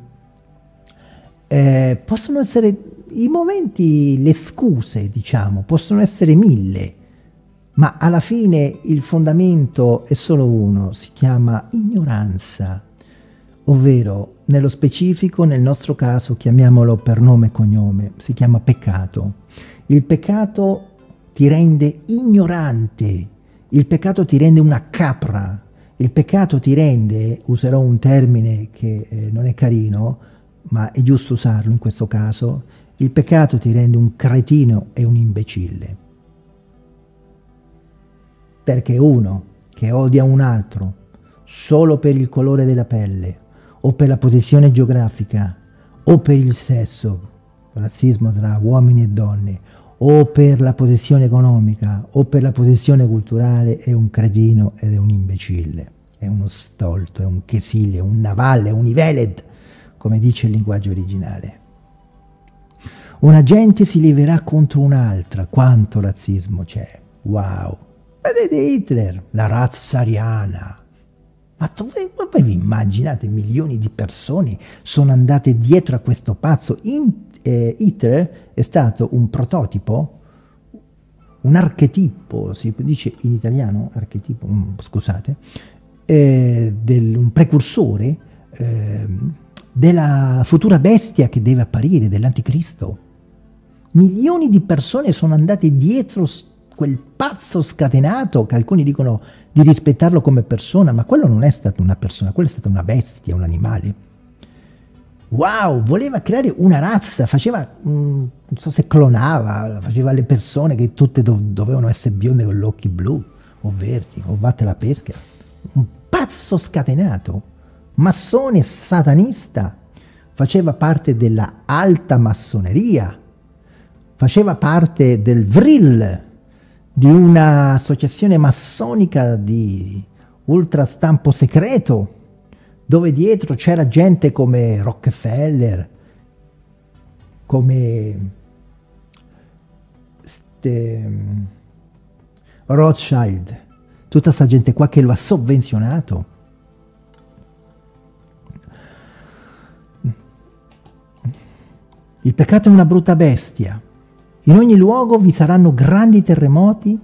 Eh, possono essere i momenti, le scuse, diciamo, possono essere mille, ma alla fine il fondamento è solo uno, si chiama ignoranza ovvero nello specifico, nel nostro caso, chiamiamolo per nome e cognome, si chiama peccato. Il peccato ti rende ignorante, il peccato ti rende una capra, il peccato ti rende, userò un termine che eh, non è carino, ma è giusto usarlo in questo caso, il peccato ti rende un cretino e un imbecille. Perché uno che odia un altro solo per il colore della pelle, o per la posizione geografica o per il sesso, razzismo tra uomini e donne, o per la posizione economica o per la posizione culturale è un cretino ed è un imbecille, è uno stolto, è un chesile, un navalle, un iveled, come dice il linguaggio originale. Una gente si leverà contro un'altra, quanto razzismo c'è, wow. Vedete Hitler, la razza ariana, ma dove, voi vi immaginate milioni di persone sono andate dietro a questo pazzo? In, eh, Hitler è stato un prototipo, un archetipo, si dice in italiano, archetipo, um, scusate, eh, del, un precursore eh, della futura bestia che deve apparire, dell'anticristo. Milioni di persone sono andate dietro quel pazzo scatenato che alcuni dicono di rispettarlo come persona, ma quello non è stata una persona, quello è stata una bestia, un animale. Wow, voleva creare una razza, faceva, mm, non so se clonava, faceva le persone che tutte dov dovevano essere bionde con gli occhi blu, o verdi, o vatte la pesca. Un pazzo scatenato, massone satanista, faceva parte della alta massoneria, faceva parte del vril, di un'associazione massonica di ultrastampo segreto, dove dietro c'era gente come Rockefeller, come ste, Rothschild, tutta questa gente qua che lo ha sovvenzionato. Il peccato è una brutta bestia, in ogni luogo vi saranno grandi terremoti.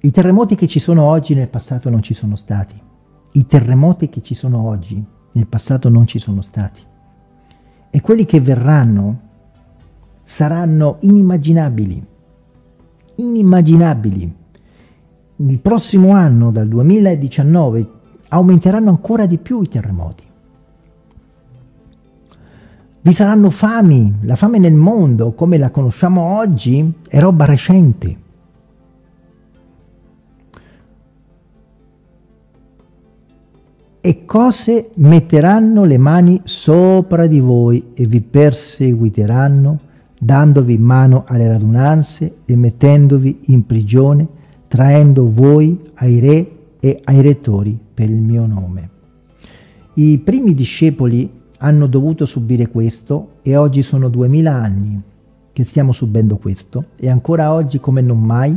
I terremoti che ci sono oggi nel passato non ci sono stati. I terremoti che ci sono oggi nel passato non ci sono stati. E quelli che verranno saranno inimmaginabili. Inimmaginabili. Il prossimo anno, dal 2019, aumenteranno ancora di più i terremoti. Vi saranno fami, la fame nel mondo come la conosciamo oggi è roba recente. E cose metteranno le mani sopra di voi e vi perseguiteranno, dandovi mano alle radunanze e mettendovi in prigione, traendo voi ai re e ai rettori per il mio nome. I primi discepoli hanno dovuto subire questo e oggi sono duemila anni che stiamo subendo questo e ancora oggi come non mai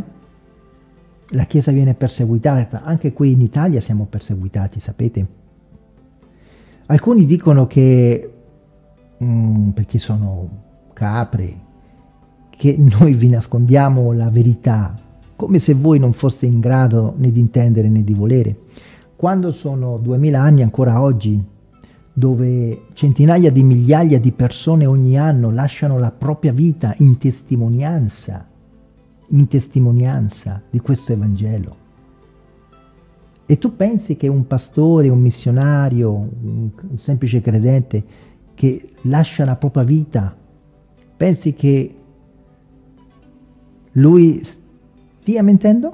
la Chiesa viene perseguitata, anche qui in Italia siamo perseguitati, sapete? Alcuni dicono che, mm, perché sono capre, che noi vi nascondiamo la verità, come se voi non foste in grado né di intendere né di volere. Quando sono duemila anni ancora oggi, dove centinaia di migliaia di persone ogni anno lasciano la propria vita in testimonianza, in testimonianza di questo Evangelo. E tu pensi che un pastore, un missionario, un, un semplice credente che lascia la propria vita, pensi che lui stia mentendo?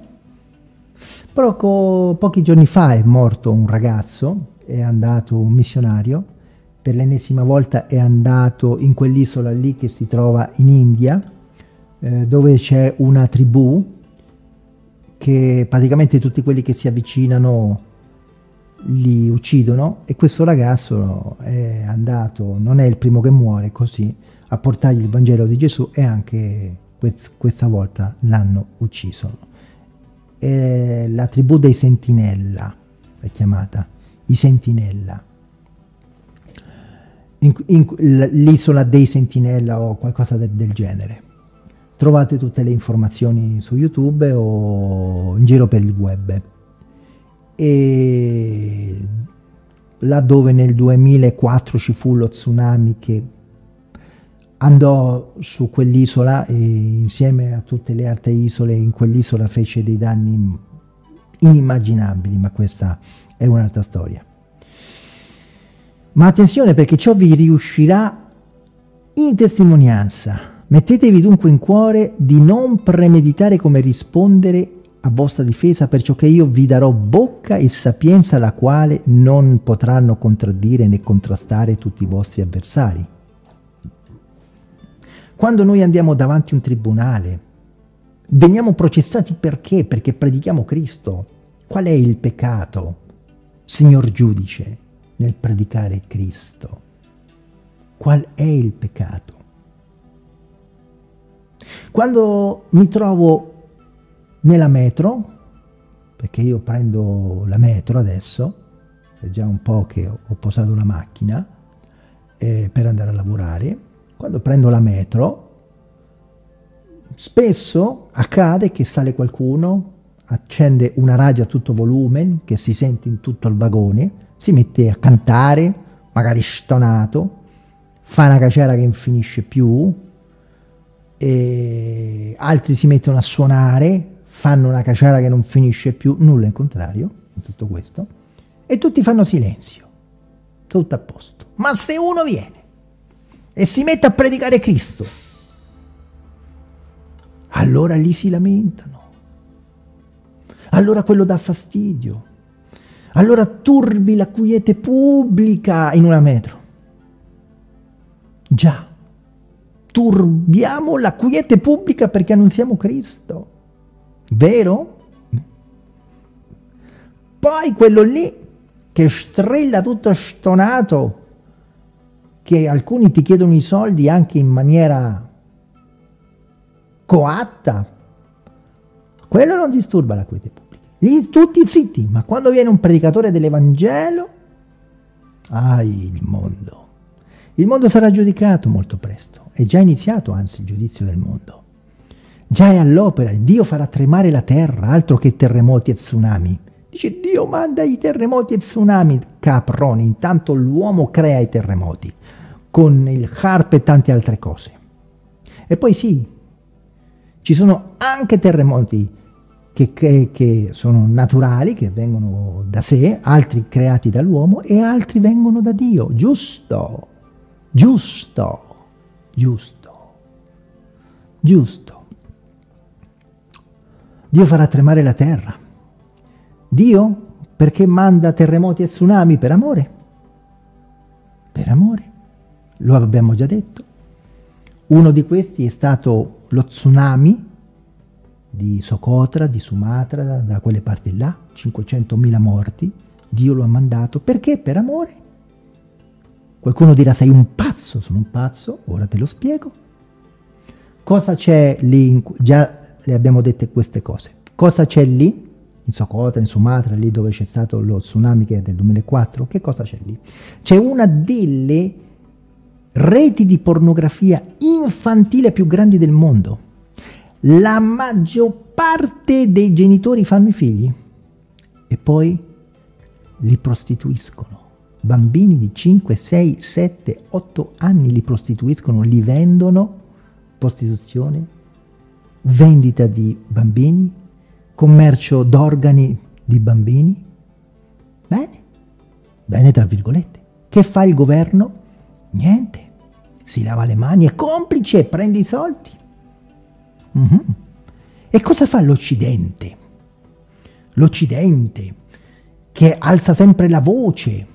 Poco, pochi giorni fa è morto un ragazzo, è andato un missionario, per l'ennesima volta è andato in quell'isola lì che si trova in India, eh, dove c'è una tribù che praticamente tutti quelli che si avvicinano li uccidono e questo ragazzo è andato, non è il primo che muore così, a portargli il Vangelo di Gesù e anche questa volta l'hanno ucciso. È la tribù dei sentinella, è chiamata, i sentinella. l'isola dei sentinella o qualcosa del, del genere. Trovate tutte le informazioni su YouTube o in giro per il web. E là dove nel 2004 ci fu lo tsunami che andò su quell'isola e insieme a tutte le altre isole in quell'isola fece dei danni inimmaginabili, ma questa è un'altra storia. Ma attenzione perché ciò vi riuscirà in testimonianza. Mettetevi dunque in cuore di non premeditare come rispondere a vostra difesa, perciò che io vi darò bocca e sapienza la quale non potranno contraddire né contrastare tutti i vostri avversari. Quando noi andiamo davanti a un tribunale, veniamo processati perché? Perché predichiamo Cristo. Qual è il peccato, signor giudice, nel predicare Cristo? Qual è il peccato? Quando mi trovo nella metro, perché io prendo la metro adesso, è già un po' che ho posato la macchina eh, per andare a lavorare, quando prendo la metro, spesso accade che sale qualcuno, accende una radio a tutto volume, che si sente in tutto il vagone, si mette a cantare, magari stonato, fa una caciara che non finisce più, altri si mettono a suonare, fanno una caciara che non finisce più, nulla in contrario in tutto questo, e tutti fanno silenzio, tutto a posto. Ma se uno viene e si mette a predicare Cristo, allora lì si lamentano. Allora quello dà fastidio. Allora turbi la quiete pubblica in una metro. Già, turbiamo la quiete pubblica perché annunziamo Cristo. Vero? Poi quello lì che strilla tutto stonato che alcuni ti chiedono i soldi anche in maniera coatta, quello non disturba la quiete pubblica. Lì tutti zitti, ma quando viene un predicatore dell'Evangelo, ai il mondo. Il mondo sarà giudicato molto presto, è già iniziato anzi il giudizio del mondo. Già è all'opera, Dio farà tremare la terra, altro che terremoti e tsunami. Dice Dio manda i terremoti e tsunami, caproni, intanto l'uomo crea i terremoti, con il harp e tante altre cose. E poi sì, ci sono anche terremoti che, che, che, sono naturali, che vengono da sé, altri creati dall'uomo e altri vengono da Dio. Giusto, giusto, giusto, giusto. Dio farà tremare la terra. Dio perché manda terremoti e tsunami? Per amore. Per amore. Lo abbiamo già detto. Uno di questi è stato lo tsunami di Socotra, di Sumatra, da, quelle parti là, 500.000 morti, Dio lo ha mandato, perché? Per amore. Qualcuno dirà sei un pazzo, sono un pazzo, ora te lo spiego. Cosa c'è lì? In, già le abbiamo dette queste cose. Cosa c'è lì? In Socotra, in Sumatra, lì dove c'è stato lo tsunami che è del 2004, che cosa c'è lì? C'è una delle reti di pornografia infantile più grandi del mondo la maggior parte dei genitori fanno i figli e poi li prostituiscono. Bambini di 5, 6, 7, 8 anni li prostituiscono, li vendono, prostituzione, vendita di bambini, commercio d'organi di bambini. Bene, bene tra virgolette. Che fa il governo? Niente. Si lava le mani, è complice, prende i soldi. Mm-hmm. E cosa fa l'Occidente? L'Occidente che alza sempre la voce.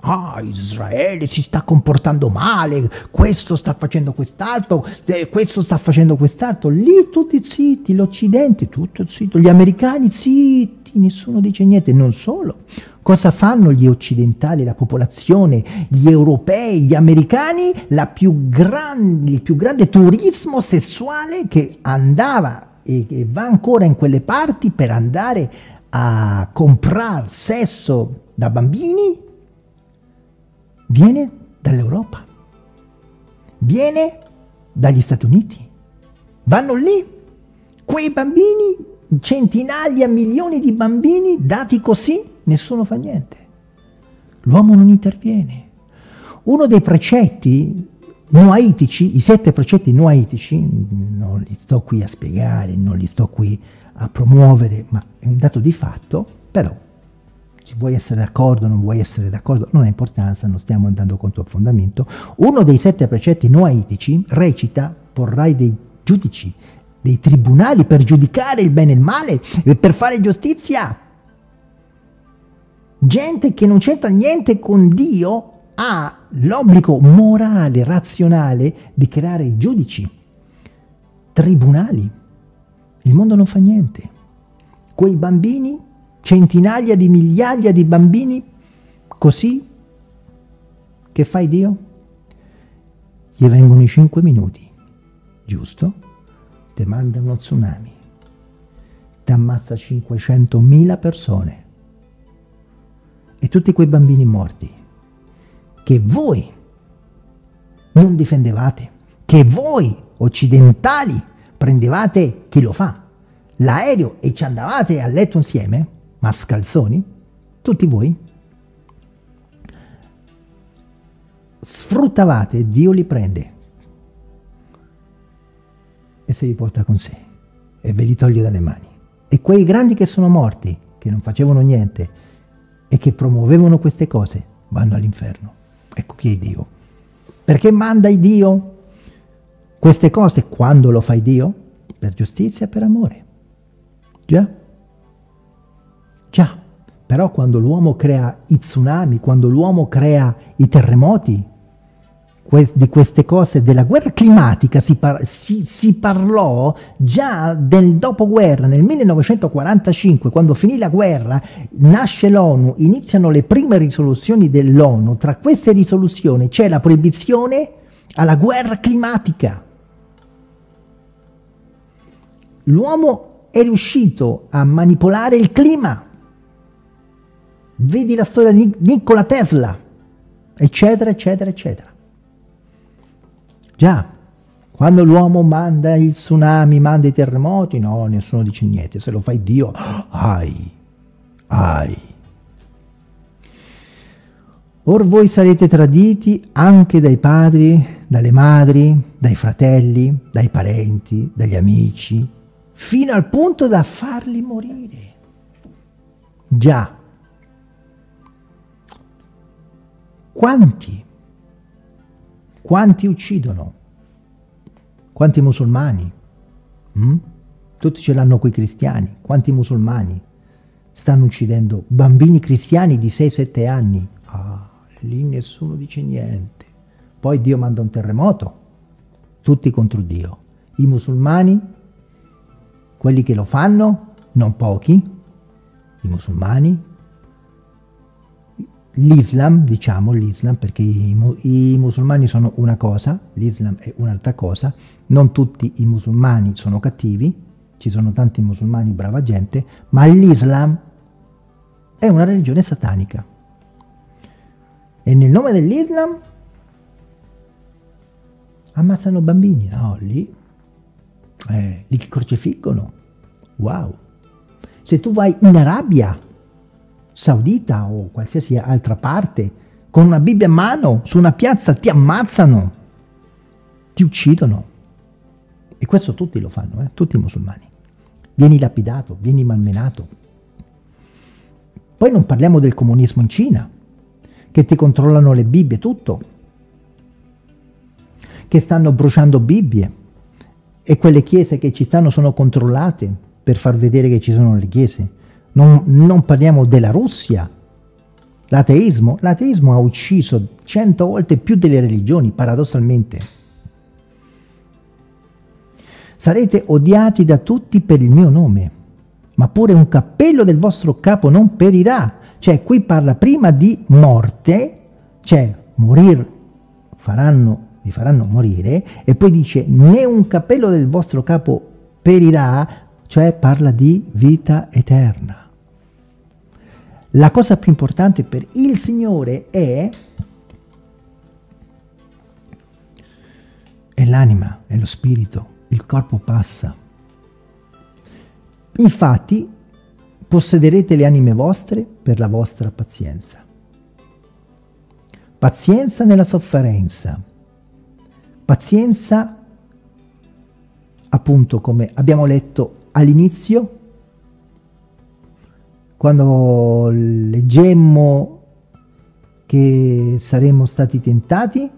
Ah, Israele si sta comportando male, questo sta facendo quest'altro, eh, questo sta facendo quest'altro. Lì tutti zitti, l'Occidente tutto zitto, gli americani zitti, nessuno dice niente, non solo. Cosa fanno gli occidentali, la popolazione, gli europei, gli americani? Più grande, il più grande turismo sessuale che andava e che va ancora in quelle parti per andare a comprare sesso da bambini viene dall'Europa, viene dagli Stati Uniti. Vanno lì, quei bambini, centinaia, milioni di bambini dati così nessuno fa niente. L'uomo non interviene. Uno dei precetti noaitici, i sette precetti noaitici, non li sto qui a spiegare, non li sto qui a promuovere, ma è un dato di fatto, però ci vuoi essere d'accordo, non vuoi essere d'accordo, non ha importanza, non stiamo andando contro il fondamento. Uno dei sette precetti noaitici recita, porrai dei giudici, dei tribunali per giudicare il bene e il male e per fare giustizia gente che non c'entra niente con Dio ha l'obbligo morale, razionale di creare giudici, tribunali. Il mondo non fa niente. Quei bambini, centinaia di migliaia di bambini, così, che fai Dio? Gli vengono i cinque minuti, giusto? Ti manda uno tsunami, ti ammazza 500.000 persone. E tutti quei bambini morti che voi non difendevate, che voi occidentali prendevate chi lo fa, l'aereo e ci andavate a letto insieme, mascalzoni, tutti voi, sfruttavate, Dio li prende e se li porta con sé e ve li toglie dalle mani. E quei grandi che sono morti, che non facevano niente, e che promuovevano queste cose vanno all'inferno. Ecco chi è Dio. Perché manda Dio queste cose quando lo fai Dio? Per giustizia e per amore. Già? Già. Però quando l'uomo crea i tsunami, quando l'uomo crea i terremoti, di queste cose, della guerra climatica si, par si, si, parlò già del dopoguerra, nel 1945, quando finì la guerra, nasce l'ONU, iniziano le prime risoluzioni dell'ONU, tra queste risoluzioni c'è la proibizione alla guerra climatica. L'uomo è riuscito a manipolare il clima. Vedi la storia di Nikola Tesla, eccetera, eccetera, eccetera. Già, quando l'uomo manda il tsunami, manda i terremoti, no, nessuno dice niente. Se lo fai Dio, ai, ai. Or voi sarete traditi anche dai padri, dalle madri, dai fratelli, dai parenti, dagli amici, fino al punto da farli morire. Già. Quanti? Quanti uccidono? Quanti musulmani? Mm? Tutti ce l'hanno quei cristiani. Quanti musulmani stanno uccidendo bambini cristiani di 6-7 anni? Ah, lì nessuno dice niente. Poi Dio manda un terremoto. Tutti contro Dio. I musulmani, quelli che lo fanno, non pochi, i musulmani, l'Islam, diciamo l'Islam, perché i, i, musulmani sono una cosa, l'Islam è un'altra cosa, non tutti i musulmani sono cattivi, ci sono tanti musulmani brava gente, ma l'Islam è una religione satanica. E nel nome dell'Islam ammazzano bambini, no, lì, eh, li crocifiggono, wow. Se tu vai in Arabia Saudita o qualsiasi altra parte con una Bibbia in mano su una piazza ti ammazzano, ti uccidono. E questo tutti lo fanno, eh? tutti i musulmani. Vieni lapidato, vieni malmenato. Poi non parliamo del comunismo in Cina, che ti controllano le Bibbie, tutto. Che stanno bruciando Bibbie. E quelle chiese che ci stanno sono controllate per far vedere che ci sono le chiese. Non, non parliamo della Russia. L'ateismo, l'ateismo ha ucciso cento volte più delle religioni, paradossalmente. Sarete odiati da tutti per il mio nome, ma pure un cappello del vostro capo non perirà. Cioè, qui parla prima di morte, cioè morir faranno, vi faranno morire, e poi dice né un cappello del vostro capo perirà, cioè parla di vita eterna. La cosa più importante per il Signore è, è l'anima, è lo spirito, il corpo passa. Infatti possederete le anime vostre per la vostra pazienza. Pazienza nella sofferenza, pazienza appunto come abbiamo letto all'inizio, quando leggemmo che saremmo stati tentati,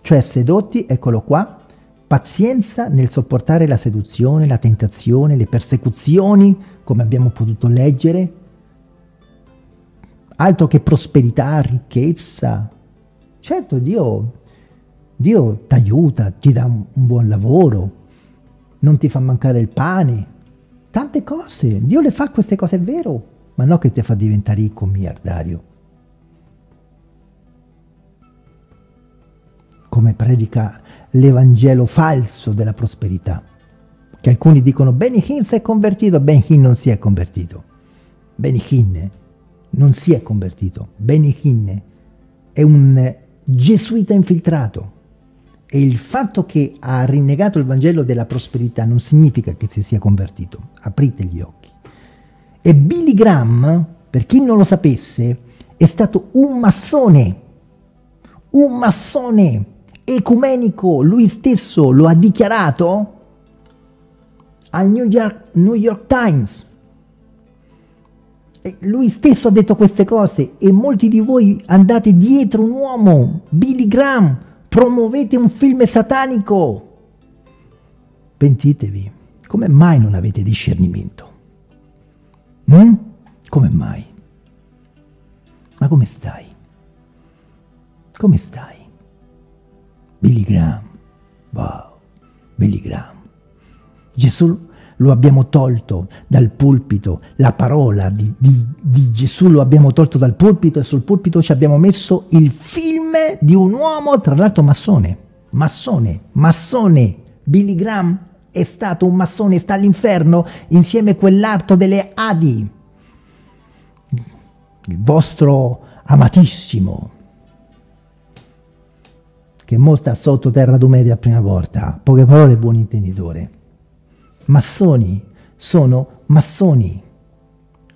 cioè sedotti, eccolo qua, pazienza nel sopportare la seduzione, la tentazione, le persecuzioni, come abbiamo potuto leggere, altro che prosperità, ricchezza. Certo, Dio, Dio ti aiuta, ti dà un, un buon lavoro, non ti fa mancare il pane, tante cose. Dio le fa queste cose, è vero, ma non che ti fa diventare ricco miliardario. Come predica l'Evangelo falso della prosperità, che alcuni dicono Benihin si è convertito, Benihin non si è convertito. Benihin non si è convertito, Benihin è un gesuita infiltrato e il fatto che ha rinnegato il Vangelo della prosperità non significa che si sia convertito. Aprite gli occhi. E Billy Graham, per chi non lo sapesse, è stato un massone. Un massone ecumenico. Lui stesso lo ha dichiarato al New York, New York Times. E lui stesso ha detto queste cose e molti di voi andate dietro un uomo, Billy Graham, promuovete un film satanico. Pentitevi, come mai non avete discernimento? Mm? Come mai? Ma come stai? Come stai? Billy Graham, wow, Billy Graham. Gesù lo abbiamo tolto dal pulpito, la parola di, di, di, Gesù lo abbiamo tolto dal pulpito e sul pulpito ci abbiamo messo il film di un uomo, tra l'altro massone, massone, massone, Billy Graham è stato un massone, sta all'inferno insieme a quell'arto delle Adi, il vostro amatissimo. che mo sta sottoterra due metri a prima porta, poche parole buon intenditore. Massoni sono massoni.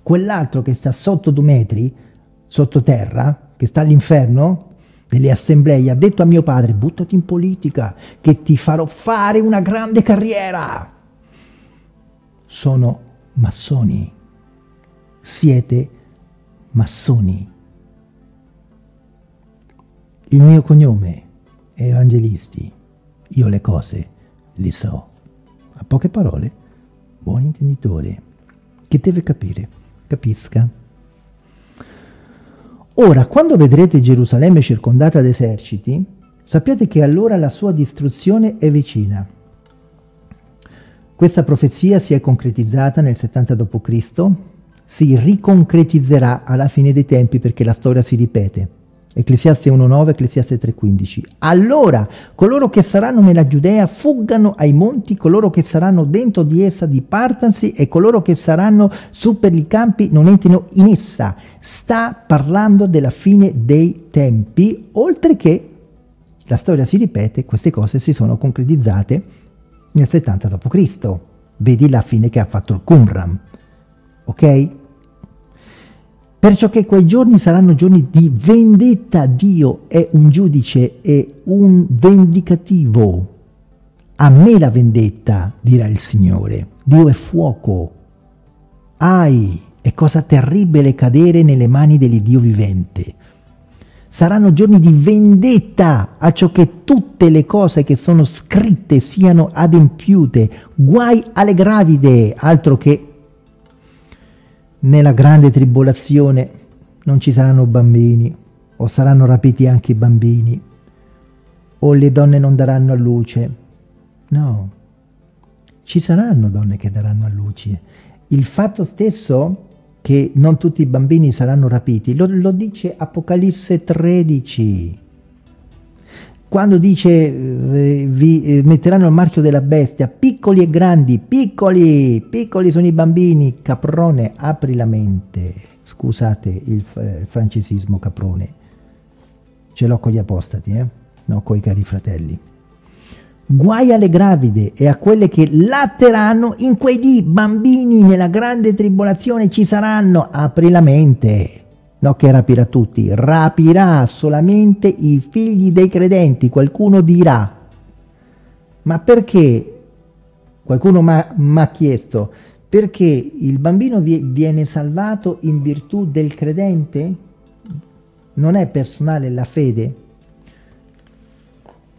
Quell'altro che sta sotto due metri, sottoterra, che sta all'inferno, delle assemblee, ha detto a mio padre, buttati in politica, che ti farò fare una grande carriera. Sono massoni. Siete massoni. Il mio cognome è Evangelisti. Io le cose le so. A poche parole, buon intenditore, che deve capire, capisca. Ora, quando vedrete Gerusalemme circondata da eserciti, sappiate che allora la sua distruzione è vicina. Questa profezia si è concretizzata nel 70 d.C., si riconcretizzerà alla fine dei tempi perché la storia si ripete. Ecclesiaste 1.9, Ecclesiaste 3.15. Allora coloro che saranno nella Giudea fuggano ai monti, coloro che saranno dentro di essa dipartansi e coloro che saranno su per i campi non entrino in essa. Sta parlando della fine dei tempi, oltre che la storia si ripete, queste cose si sono concretizzate nel 70 d.C. Vedi la fine che ha fatto il Qumran. Ok? Perciò che quei giorni saranno giorni di vendetta. Dio è un giudice e un vendicativo. A me la vendetta, dirà il Signore. Dio è fuoco. Ai, è cosa terribile cadere nelle mani dell'Iddio vivente. Saranno giorni di vendetta a ciò che tutte le cose che sono scritte siano adempiute. Guai alle gravide, altro che nella grande tribolazione non ci saranno bambini, o saranno rapiti anche i bambini, o le donne non daranno a luce. No, ci saranno donne che daranno a luce. Il fatto stesso che non tutti i bambini saranno rapiti lo, lo dice Apocalisse 13 quando dice eh, vi eh, metteranno il marchio della bestia, piccoli e grandi, piccoli, piccoli sono i bambini, caprone, apri la mente, scusate il, eh, il francesismo caprone, ce l'ho con gli apostati, eh? no con i cari fratelli. Guai alle gravide e a quelle che latteranno in quei dì, bambini nella grande tribolazione ci saranno, apri la mente no che rapirà tutti, rapirà solamente i figli dei credenti. Qualcuno dirà, ma perché? Qualcuno mi ha chiesto, perché il bambino viene salvato in virtù del credente? Non è personale la fede?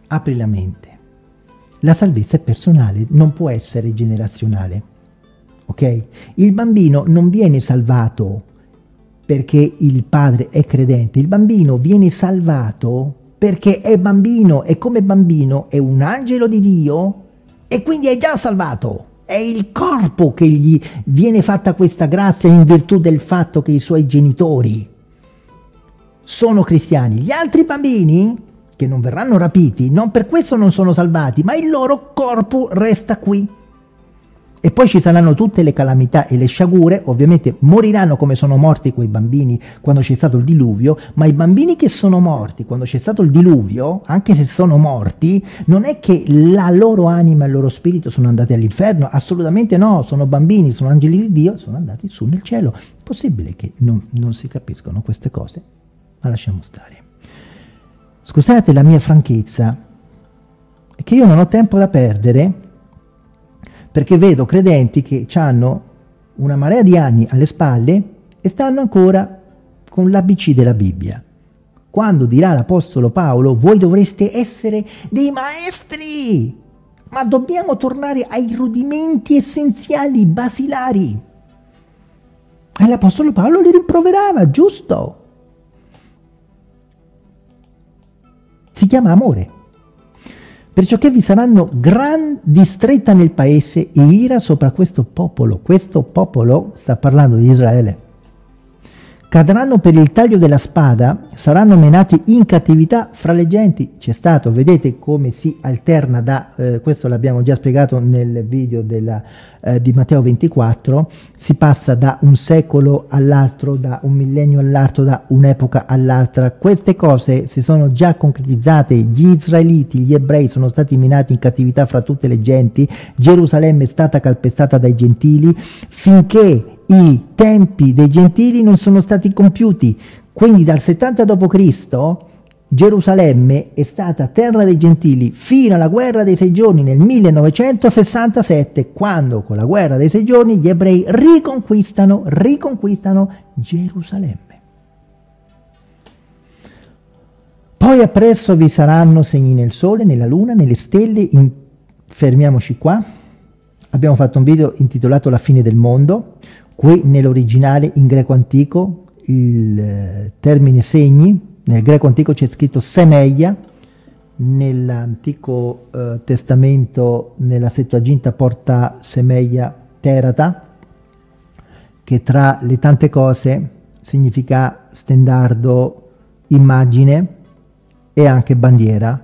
Apri la mente. La salvezza è personale, non può essere generazionale. Ok? Il bambino non viene salvato perché il padre è credente, il bambino viene salvato perché è bambino e come bambino è un angelo di Dio e quindi è già salvato. È il corpo che gli viene fatta questa grazia in virtù del fatto che i suoi genitori sono cristiani. Gli altri bambini che non verranno rapiti, non per questo non sono salvati, ma il loro corpo resta qui. E poi ci saranno tutte le calamità e le sciagure, ovviamente moriranno come sono morti quei bambini quando c'è stato il diluvio, ma i bambini che sono morti quando c'è stato il diluvio, anche se sono morti, non è che la loro anima e il loro spirito sono andati all'inferno, assolutamente no, sono bambini, sono angeli di Dio, sono andati su nel cielo. Possibile che non, non si capiscono queste cose, ma lasciamo stare. Scusate la mia franchezza, che io non ho tempo da perdere perché vedo credenti che hanno una marea di anni alle spalle e stanno ancora con l'ABC della Bibbia. Quando dirà l'Apostolo Paolo, voi dovreste essere dei maestri, ma dobbiamo tornare ai rudimenti essenziali, basilari. E l'Apostolo Paolo li rimproverava, giusto? Si chiama amore. Perciò che vi saranno gran distretta nel paese e ira sopra questo popolo. Questo popolo sta parlando di Israele. Cadranno per il taglio della spada, saranno menati in cattività fra le genti. C'è stato, vedete come si alterna da, eh, questo l'abbiamo già spiegato nel video della, eh, di Matteo 24, si passa da un secolo all'altro, da un millennio all'altro, da un'epoca all'altra. Queste cose si sono già concretizzate, gli israeliti, gli ebrei sono stati menati in cattività fra tutte le genti, Gerusalemme è stata calpestata dai gentili, finché i tempi dei gentili non sono stati compiuti. Quindi dal 70 d.C. Gerusalemme è stata terra dei gentili fino alla guerra dei sei giorni nel 1967, quando con la guerra dei sei giorni gli ebrei riconquistano, riconquistano Gerusalemme. Poi appresso vi saranno segni nel sole, nella luna, nelle stelle. In... Fermiamoci qua. Abbiamo fatto un video intitolato La fine del mondo. Qui nell'originale in greco antico il eh, termine segni, nel greco antico c'è scritto semeia, nell'antico eh, testamento nella Settuaginta porta semeia terata, che tra le tante cose significa stendardo, immagine e anche bandiera.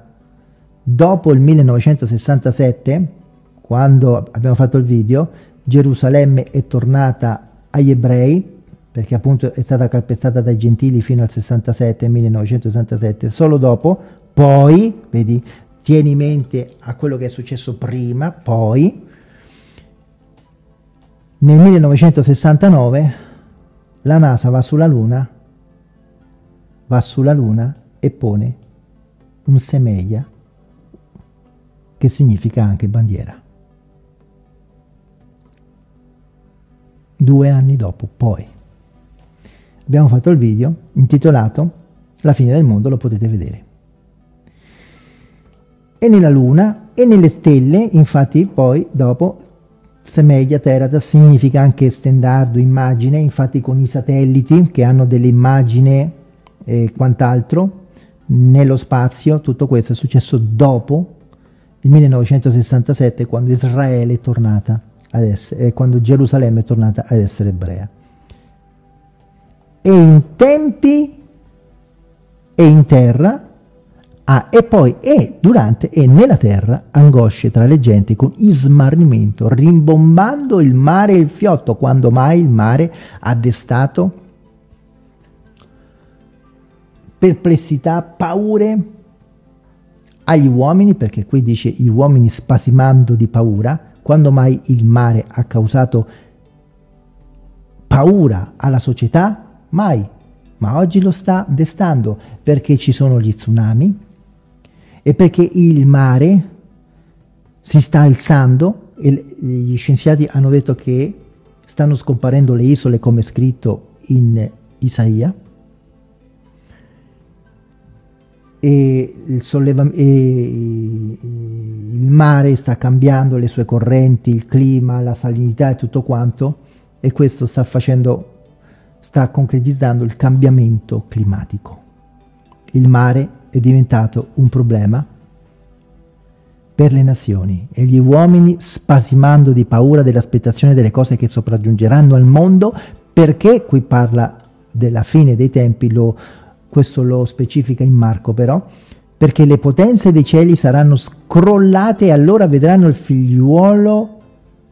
Dopo il 1967, quando abbiamo fatto il video, Gerusalemme è tornata agli ebrei, perché appunto è stata calpestata dai gentili fino al 67, 1967, solo dopo, poi, vedi, tieni mente a quello che è successo prima, poi, nel 1969 la NASA va sulla Luna, va sulla Luna e pone un semeglia che significa anche bandiera. Due anni dopo, poi. Abbiamo fatto il video intitolato La fine del mondo, lo potete vedere. E nella luna e nelle stelle, infatti poi dopo Semeglia Terata significa anche stendardo, immagine, infatti con i satelliti che hanno delle immagini e quant'altro nello spazio, tutto questo è successo dopo il 1967 quando Israele è tornata essere, quando Gerusalemme è tornata ad essere ebrea. E in tempi e in terra, ah, e poi e durante e nella terra angosce tra le genti con ismarrimento, rimbombando il mare e il fiotto, quando mai il mare ha destato perplessità, paure agli uomini, perché qui dice gli uomini spasimando di paura, quando mai il mare ha causato paura alla società? Mai. Ma oggi lo sta destando perché ci sono gli tsunami e perché il mare si sta alzando e gli scienziati hanno detto che stanno scomparendo le isole come scritto in Isaia e il, e il mare sta cambiando le sue correnti, il clima, la salinità e tutto quanto e questo sta facendo, sta concretizzando il cambiamento climatico. Il mare è diventato un problema per le nazioni e gli uomini spasimando di paura dell'aspettazione delle cose che sopraggiungeranno al mondo perché qui parla della fine dei tempi, lo questo lo specifica in Marco però, perché le potenze dei cieli saranno scrollate e allora vedranno il figliuolo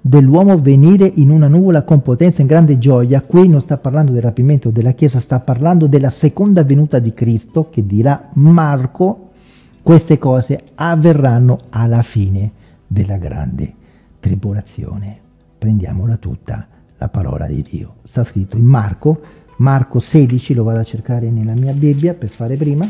dell'uomo venire in una nuvola con potenza in grande gioia. Qui non sta parlando del rapimento della Chiesa, sta parlando della seconda venuta di Cristo che dirà Marco, queste cose avverranno alla fine della grande tribolazione. Prendiamola tutta la parola di Dio. Sta scritto in Marco Marco 16, lo vado a cercare nella mia Bibbia per fare prima,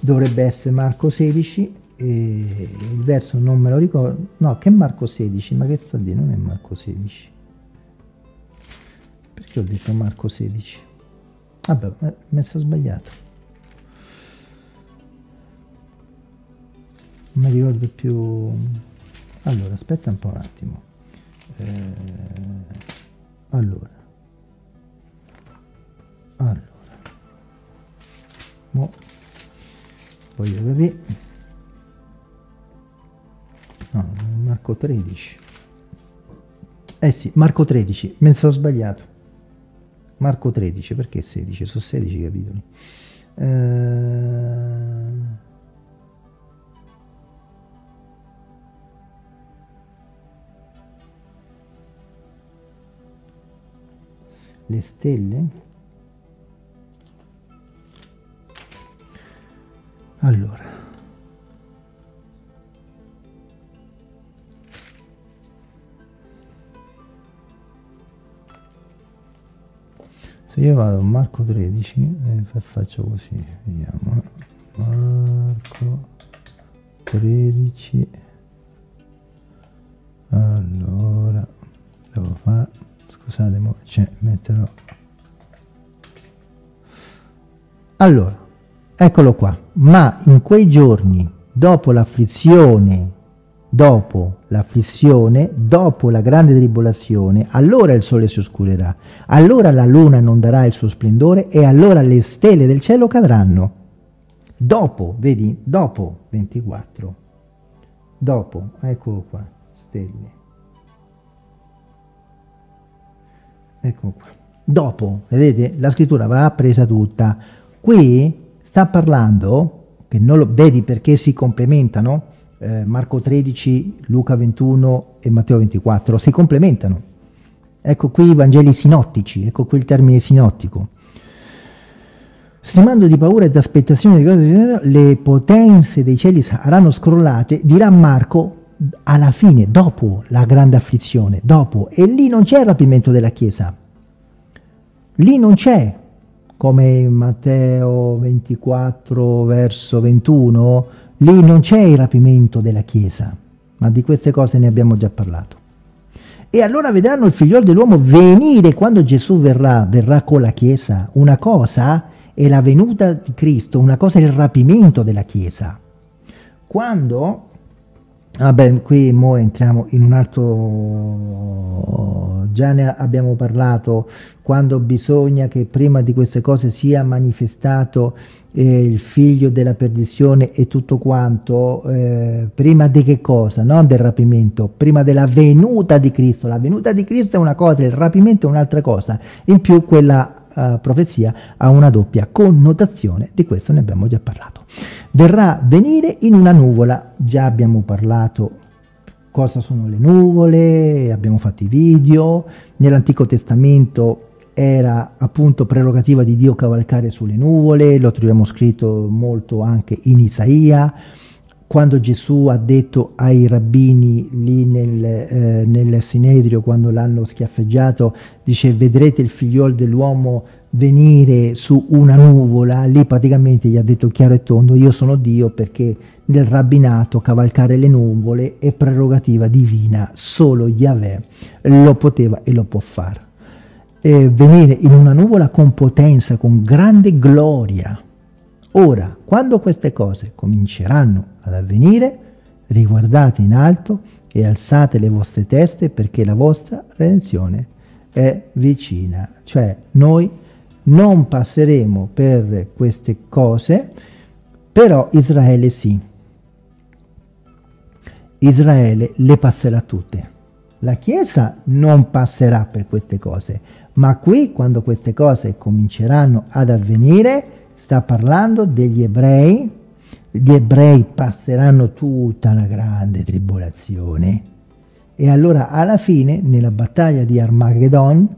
dovrebbe essere Marco 16, il verso non me lo ricordo, no che è Marco 16, ma che sto a dire, non è Marco 16, perché ho detto Marco 16? Vabbè, mi sono sbagliato. Non mi ricordo più... Allora, aspetta un po' un attimo. Eh, allora, allora. Mo voglio capire no Marco 13 eh sì Marco 13 me ne sono sbagliato Marco 13, perché 16? Sono 16 capitoli. Eh... Le stelle? Allora. se io vado a Marco 13 e faccio così vediamo. Marco 13 allora devo fare scusate cioè, metterò. Allora eccolo qua ma in quei giorni dopo l'afflizione dopo l'afflizione, dopo la grande tribolazione, allora il sole si oscurerà, allora la luna non darà il suo splendore e allora le stelle del cielo cadranno. Dopo, vedi, dopo 24, dopo, eccolo qua, stelle. Ecco qua. Dopo, vedete, la scrittura va presa tutta. Qui sta parlando, che non lo vedi perché si complementano, eh, Marco 13, Luca 21 e Matteo 24, si complementano. Ecco qui i Vangeli sinottici, ecco qui il termine sinottico. Stremando di paura e d'aspettazione, le potenze dei cieli saranno scrollate, dirà Marco alla fine, dopo la grande afflizione, dopo, e lì non c'è il rapimento della Chiesa, lì non c'è, come in Matteo 24 verso 21, Lì non c'è il rapimento della Chiesa, ma di queste cose ne abbiamo già parlato. E allora vedranno il figliolo dell'uomo venire quando Gesù verrà, verrà con la Chiesa. Una cosa è la venuta di Cristo, una cosa è il rapimento della Chiesa. Quando, vabbè, qui mo entriamo in un altro, già ne abbiamo parlato, quando bisogna che prima di queste cose sia manifestato eh, il figlio della perdizione e tutto quanto, eh, prima di che cosa? Non del rapimento, prima della venuta di Cristo. La venuta di Cristo è una cosa, il rapimento è un'altra cosa. In più quella uh, profezia ha una doppia connotazione, di questo ne abbiamo già parlato. Verrà venire in una nuvola, già abbiamo parlato cosa sono le nuvole, abbiamo fatto i video, nell'Antico Testamento era appunto prerogativa di Dio cavalcare sulle nuvole, lo troviamo scritto molto anche in Isaia, quando Gesù ha detto ai rabbini lì nel, eh, nel Sinedrio, quando l'hanno schiaffeggiato, dice vedrete il figliol dell'uomo venire su una nuvola, lì praticamente gli ha detto chiaro e tondo, io sono Dio perché nel rabbinato cavalcare le nuvole è prerogativa divina, solo Yahweh lo poteva e lo può fare eh, venire in una nuvola con potenza, con grande gloria. Ora, quando queste cose cominceranno ad avvenire, riguardate in alto e alzate le vostre teste perché la vostra redenzione è vicina. Cioè noi non passeremo per queste cose, però Israele sì. Israele le passerà tutte. La Chiesa non passerà per queste cose, ma qui, quando queste cose cominceranno ad avvenire, sta parlando degli ebrei, gli ebrei passeranno tutta la grande tribolazione. E allora alla fine, nella battaglia di Armageddon,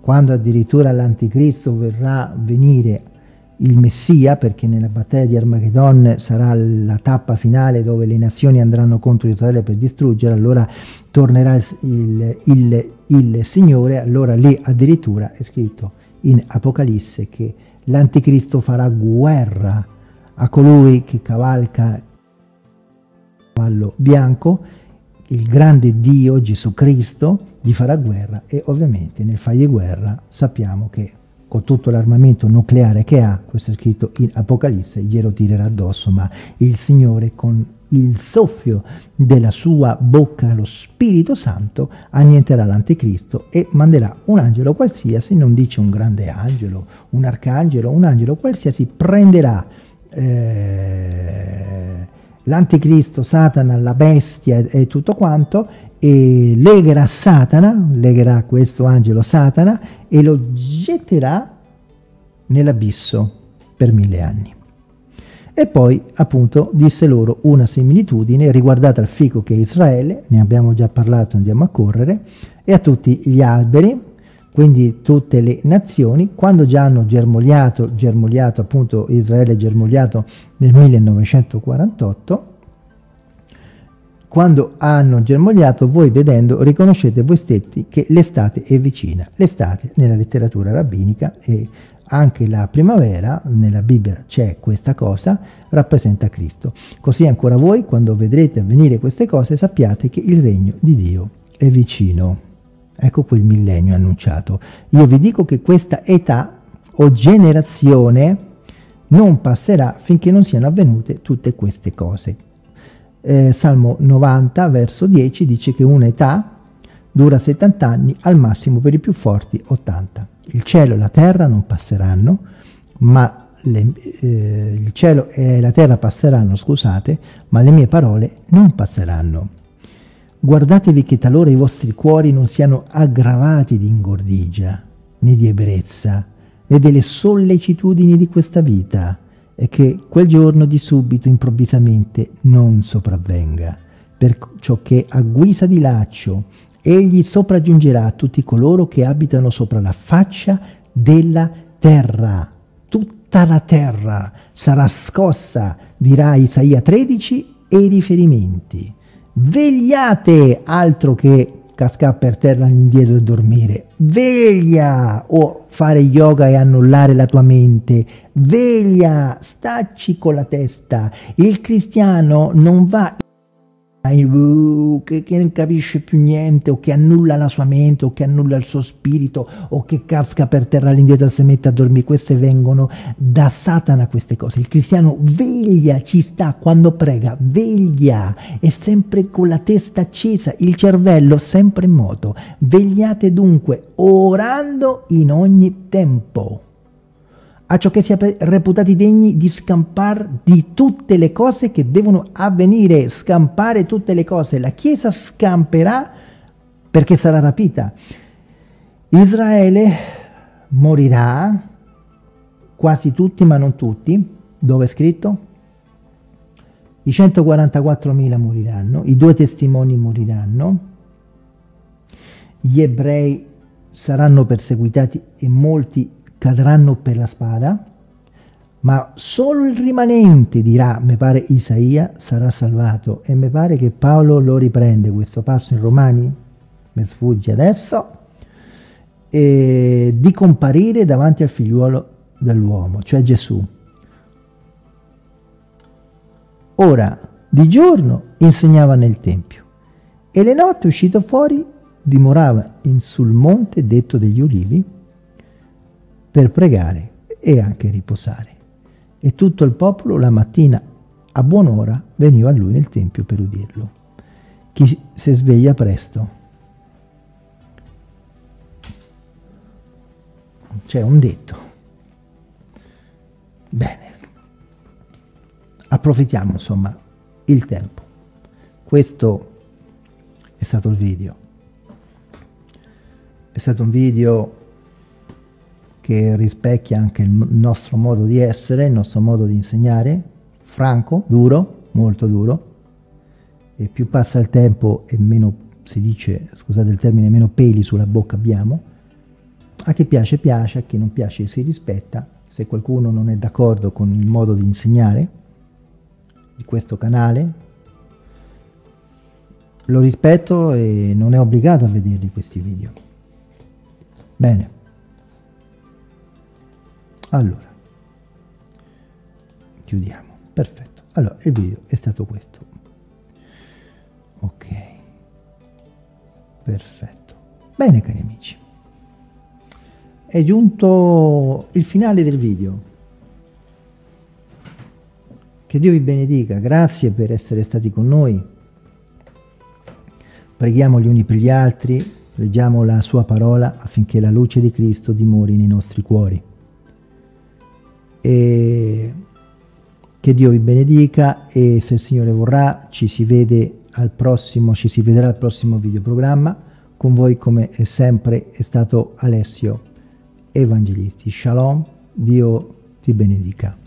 quando addirittura l'anticristo verrà a venire il Messia, perché nella battaglia di Armageddon sarà la tappa finale dove le nazioni andranno contro Israele per distruggere, allora tornerà il, il, il, il Signore, allora lì addirittura è scritto in Apocalisse che l'anticristo farà guerra a colui che cavalca cavallo bianco, il grande Dio Gesù Cristo gli farà guerra e ovviamente nel fargli guerra sappiamo che con tutto l'armamento nucleare che ha, questo è scritto in Apocalisse, glielo tirerà addosso, ma il Signore con il soffio della sua bocca, lo Spirito Santo, annienterà l'anticristo e manderà un angelo qualsiasi, non dice un grande angelo, un arcangelo, un angelo qualsiasi, prenderà eh, l'anticristo, Satana, la bestia e tutto quanto e legherà Satana, legherà questo angelo Satana e lo getterà nell'abisso per mille anni. E poi appunto disse loro una similitudine riguardata al fico che è Israele, ne abbiamo già parlato, andiamo a correre, e a tutti gli alberi, quindi tutte le nazioni, quando già hanno germogliato, germogliato appunto Israele germogliato nel 1948, quando hanno germogliato, voi vedendo riconoscete voi stessi che l'estate è vicina. L'estate nella letteratura rabbinica e anche la primavera, nella Bibbia c'è questa cosa, rappresenta Cristo. Così ancora voi, quando vedrete avvenire queste cose, sappiate che il regno di Dio è vicino. Ecco quel millennio annunciato. Io vi dico che questa età o generazione non passerà finché non siano avvenute tutte queste cose. Eh, Salmo 90, verso 10, dice che un'età dura 70 anni, al massimo per i più forti 80. Il cielo e la terra non passeranno, ma le, eh, il cielo e la terra passeranno, scusate, ma le mie parole non passeranno. Guardatevi che talora i vostri cuori non siano aggravati di ingordigia, né di ebbrezza, né delle sollecitudini di questa vita, e che quel giorno di subito improvvisamente non sopravvenga, perciò che a guisa di laccio egli sopraggiungerà tutti coloro che abitano sopra la faccia della terra. Tutta la terra sarà scossa, dirà Isaia 13, e i riferimenti. Vegliate, altro che cascare per terra indietro e dormire. Veglia o fare yoga e annullare la tua mente. Veglia, stacci con la testa. Il cristiano non va che, non capisce più niente o che annulla la sua mente o che annulla il suo spirito o che casca per terra all'indietro e si mette a dormire. Queste vengono da Satana queste cose. Il cristiano veglia ci sta quando prega veglia. È sempre con la testa accesa il cervello sempre in moto. Vegliate dunque orando in ogni tempo a ciò che sia reputati degni di scampare di tutte le cose che devono avvenire, scampare tutte le cose. La Chiesa scamperà perché sarà rapita. Israele morirà, quasi tutti ma non tutti, dove è scritto? I 144.000 moriranno, i due testimoni moriranno, gli ebrei saranno perseguitati e molti cadranno per la spada, ma solo il rimanente, dirà, mi pare Isaia, sarà salvato. E mi pare che Paolo lo riprende questo passo in Romani, mi sfugge adesso, di comparire davanti al figliuolo dell'uomo, cioè Gesù. Ora, di giorno insegnava nel Tempio, e le notti uscito fuori dimorava in sul monte detto degli ulivi, per pregare e anche riposare. E tutto il popolo la mattina a buon'ora veniva a lui nel tempio per udirlo. Chi si sveglia presto. C'è un detto. Bene. Approfittiamo insomma il tempo. Questo è stato il video. È stato un video che rispecchia anche il nostro modo di essere, il nostro modo di insegnare, franco, duro, molto duro, e più passa il tempo e meno si dice, scusate il termine, meno peli sulla bocca abbiamo. A chi piace piace, a chi non piace si rispetta. Se qualcuno non è d'accordo con il modo di insegnare di questo canale, lo rispetto e non è obbligato a vederli questi video. Bene. Allora, chiudiamo. Perfetto. Allora, il video è stato questo. Ok. Perfetto. Bene, cari amici. È giunto il finale del video. Che Dio vi benedica. Grazie per essere stati con noi. Preghiamo gli uni per gli altri. Leggiamo la sua parola affinché la luce di Cristo dimori nei nostri cuori. E che Dio vi benedica e se il Signore vorrà ci si vede al prossimo, ci si vedrà al prossimo videoprogramma. Con voi come sempre è stato Alessio Evangelisti. Shalom, Dio ti benedica.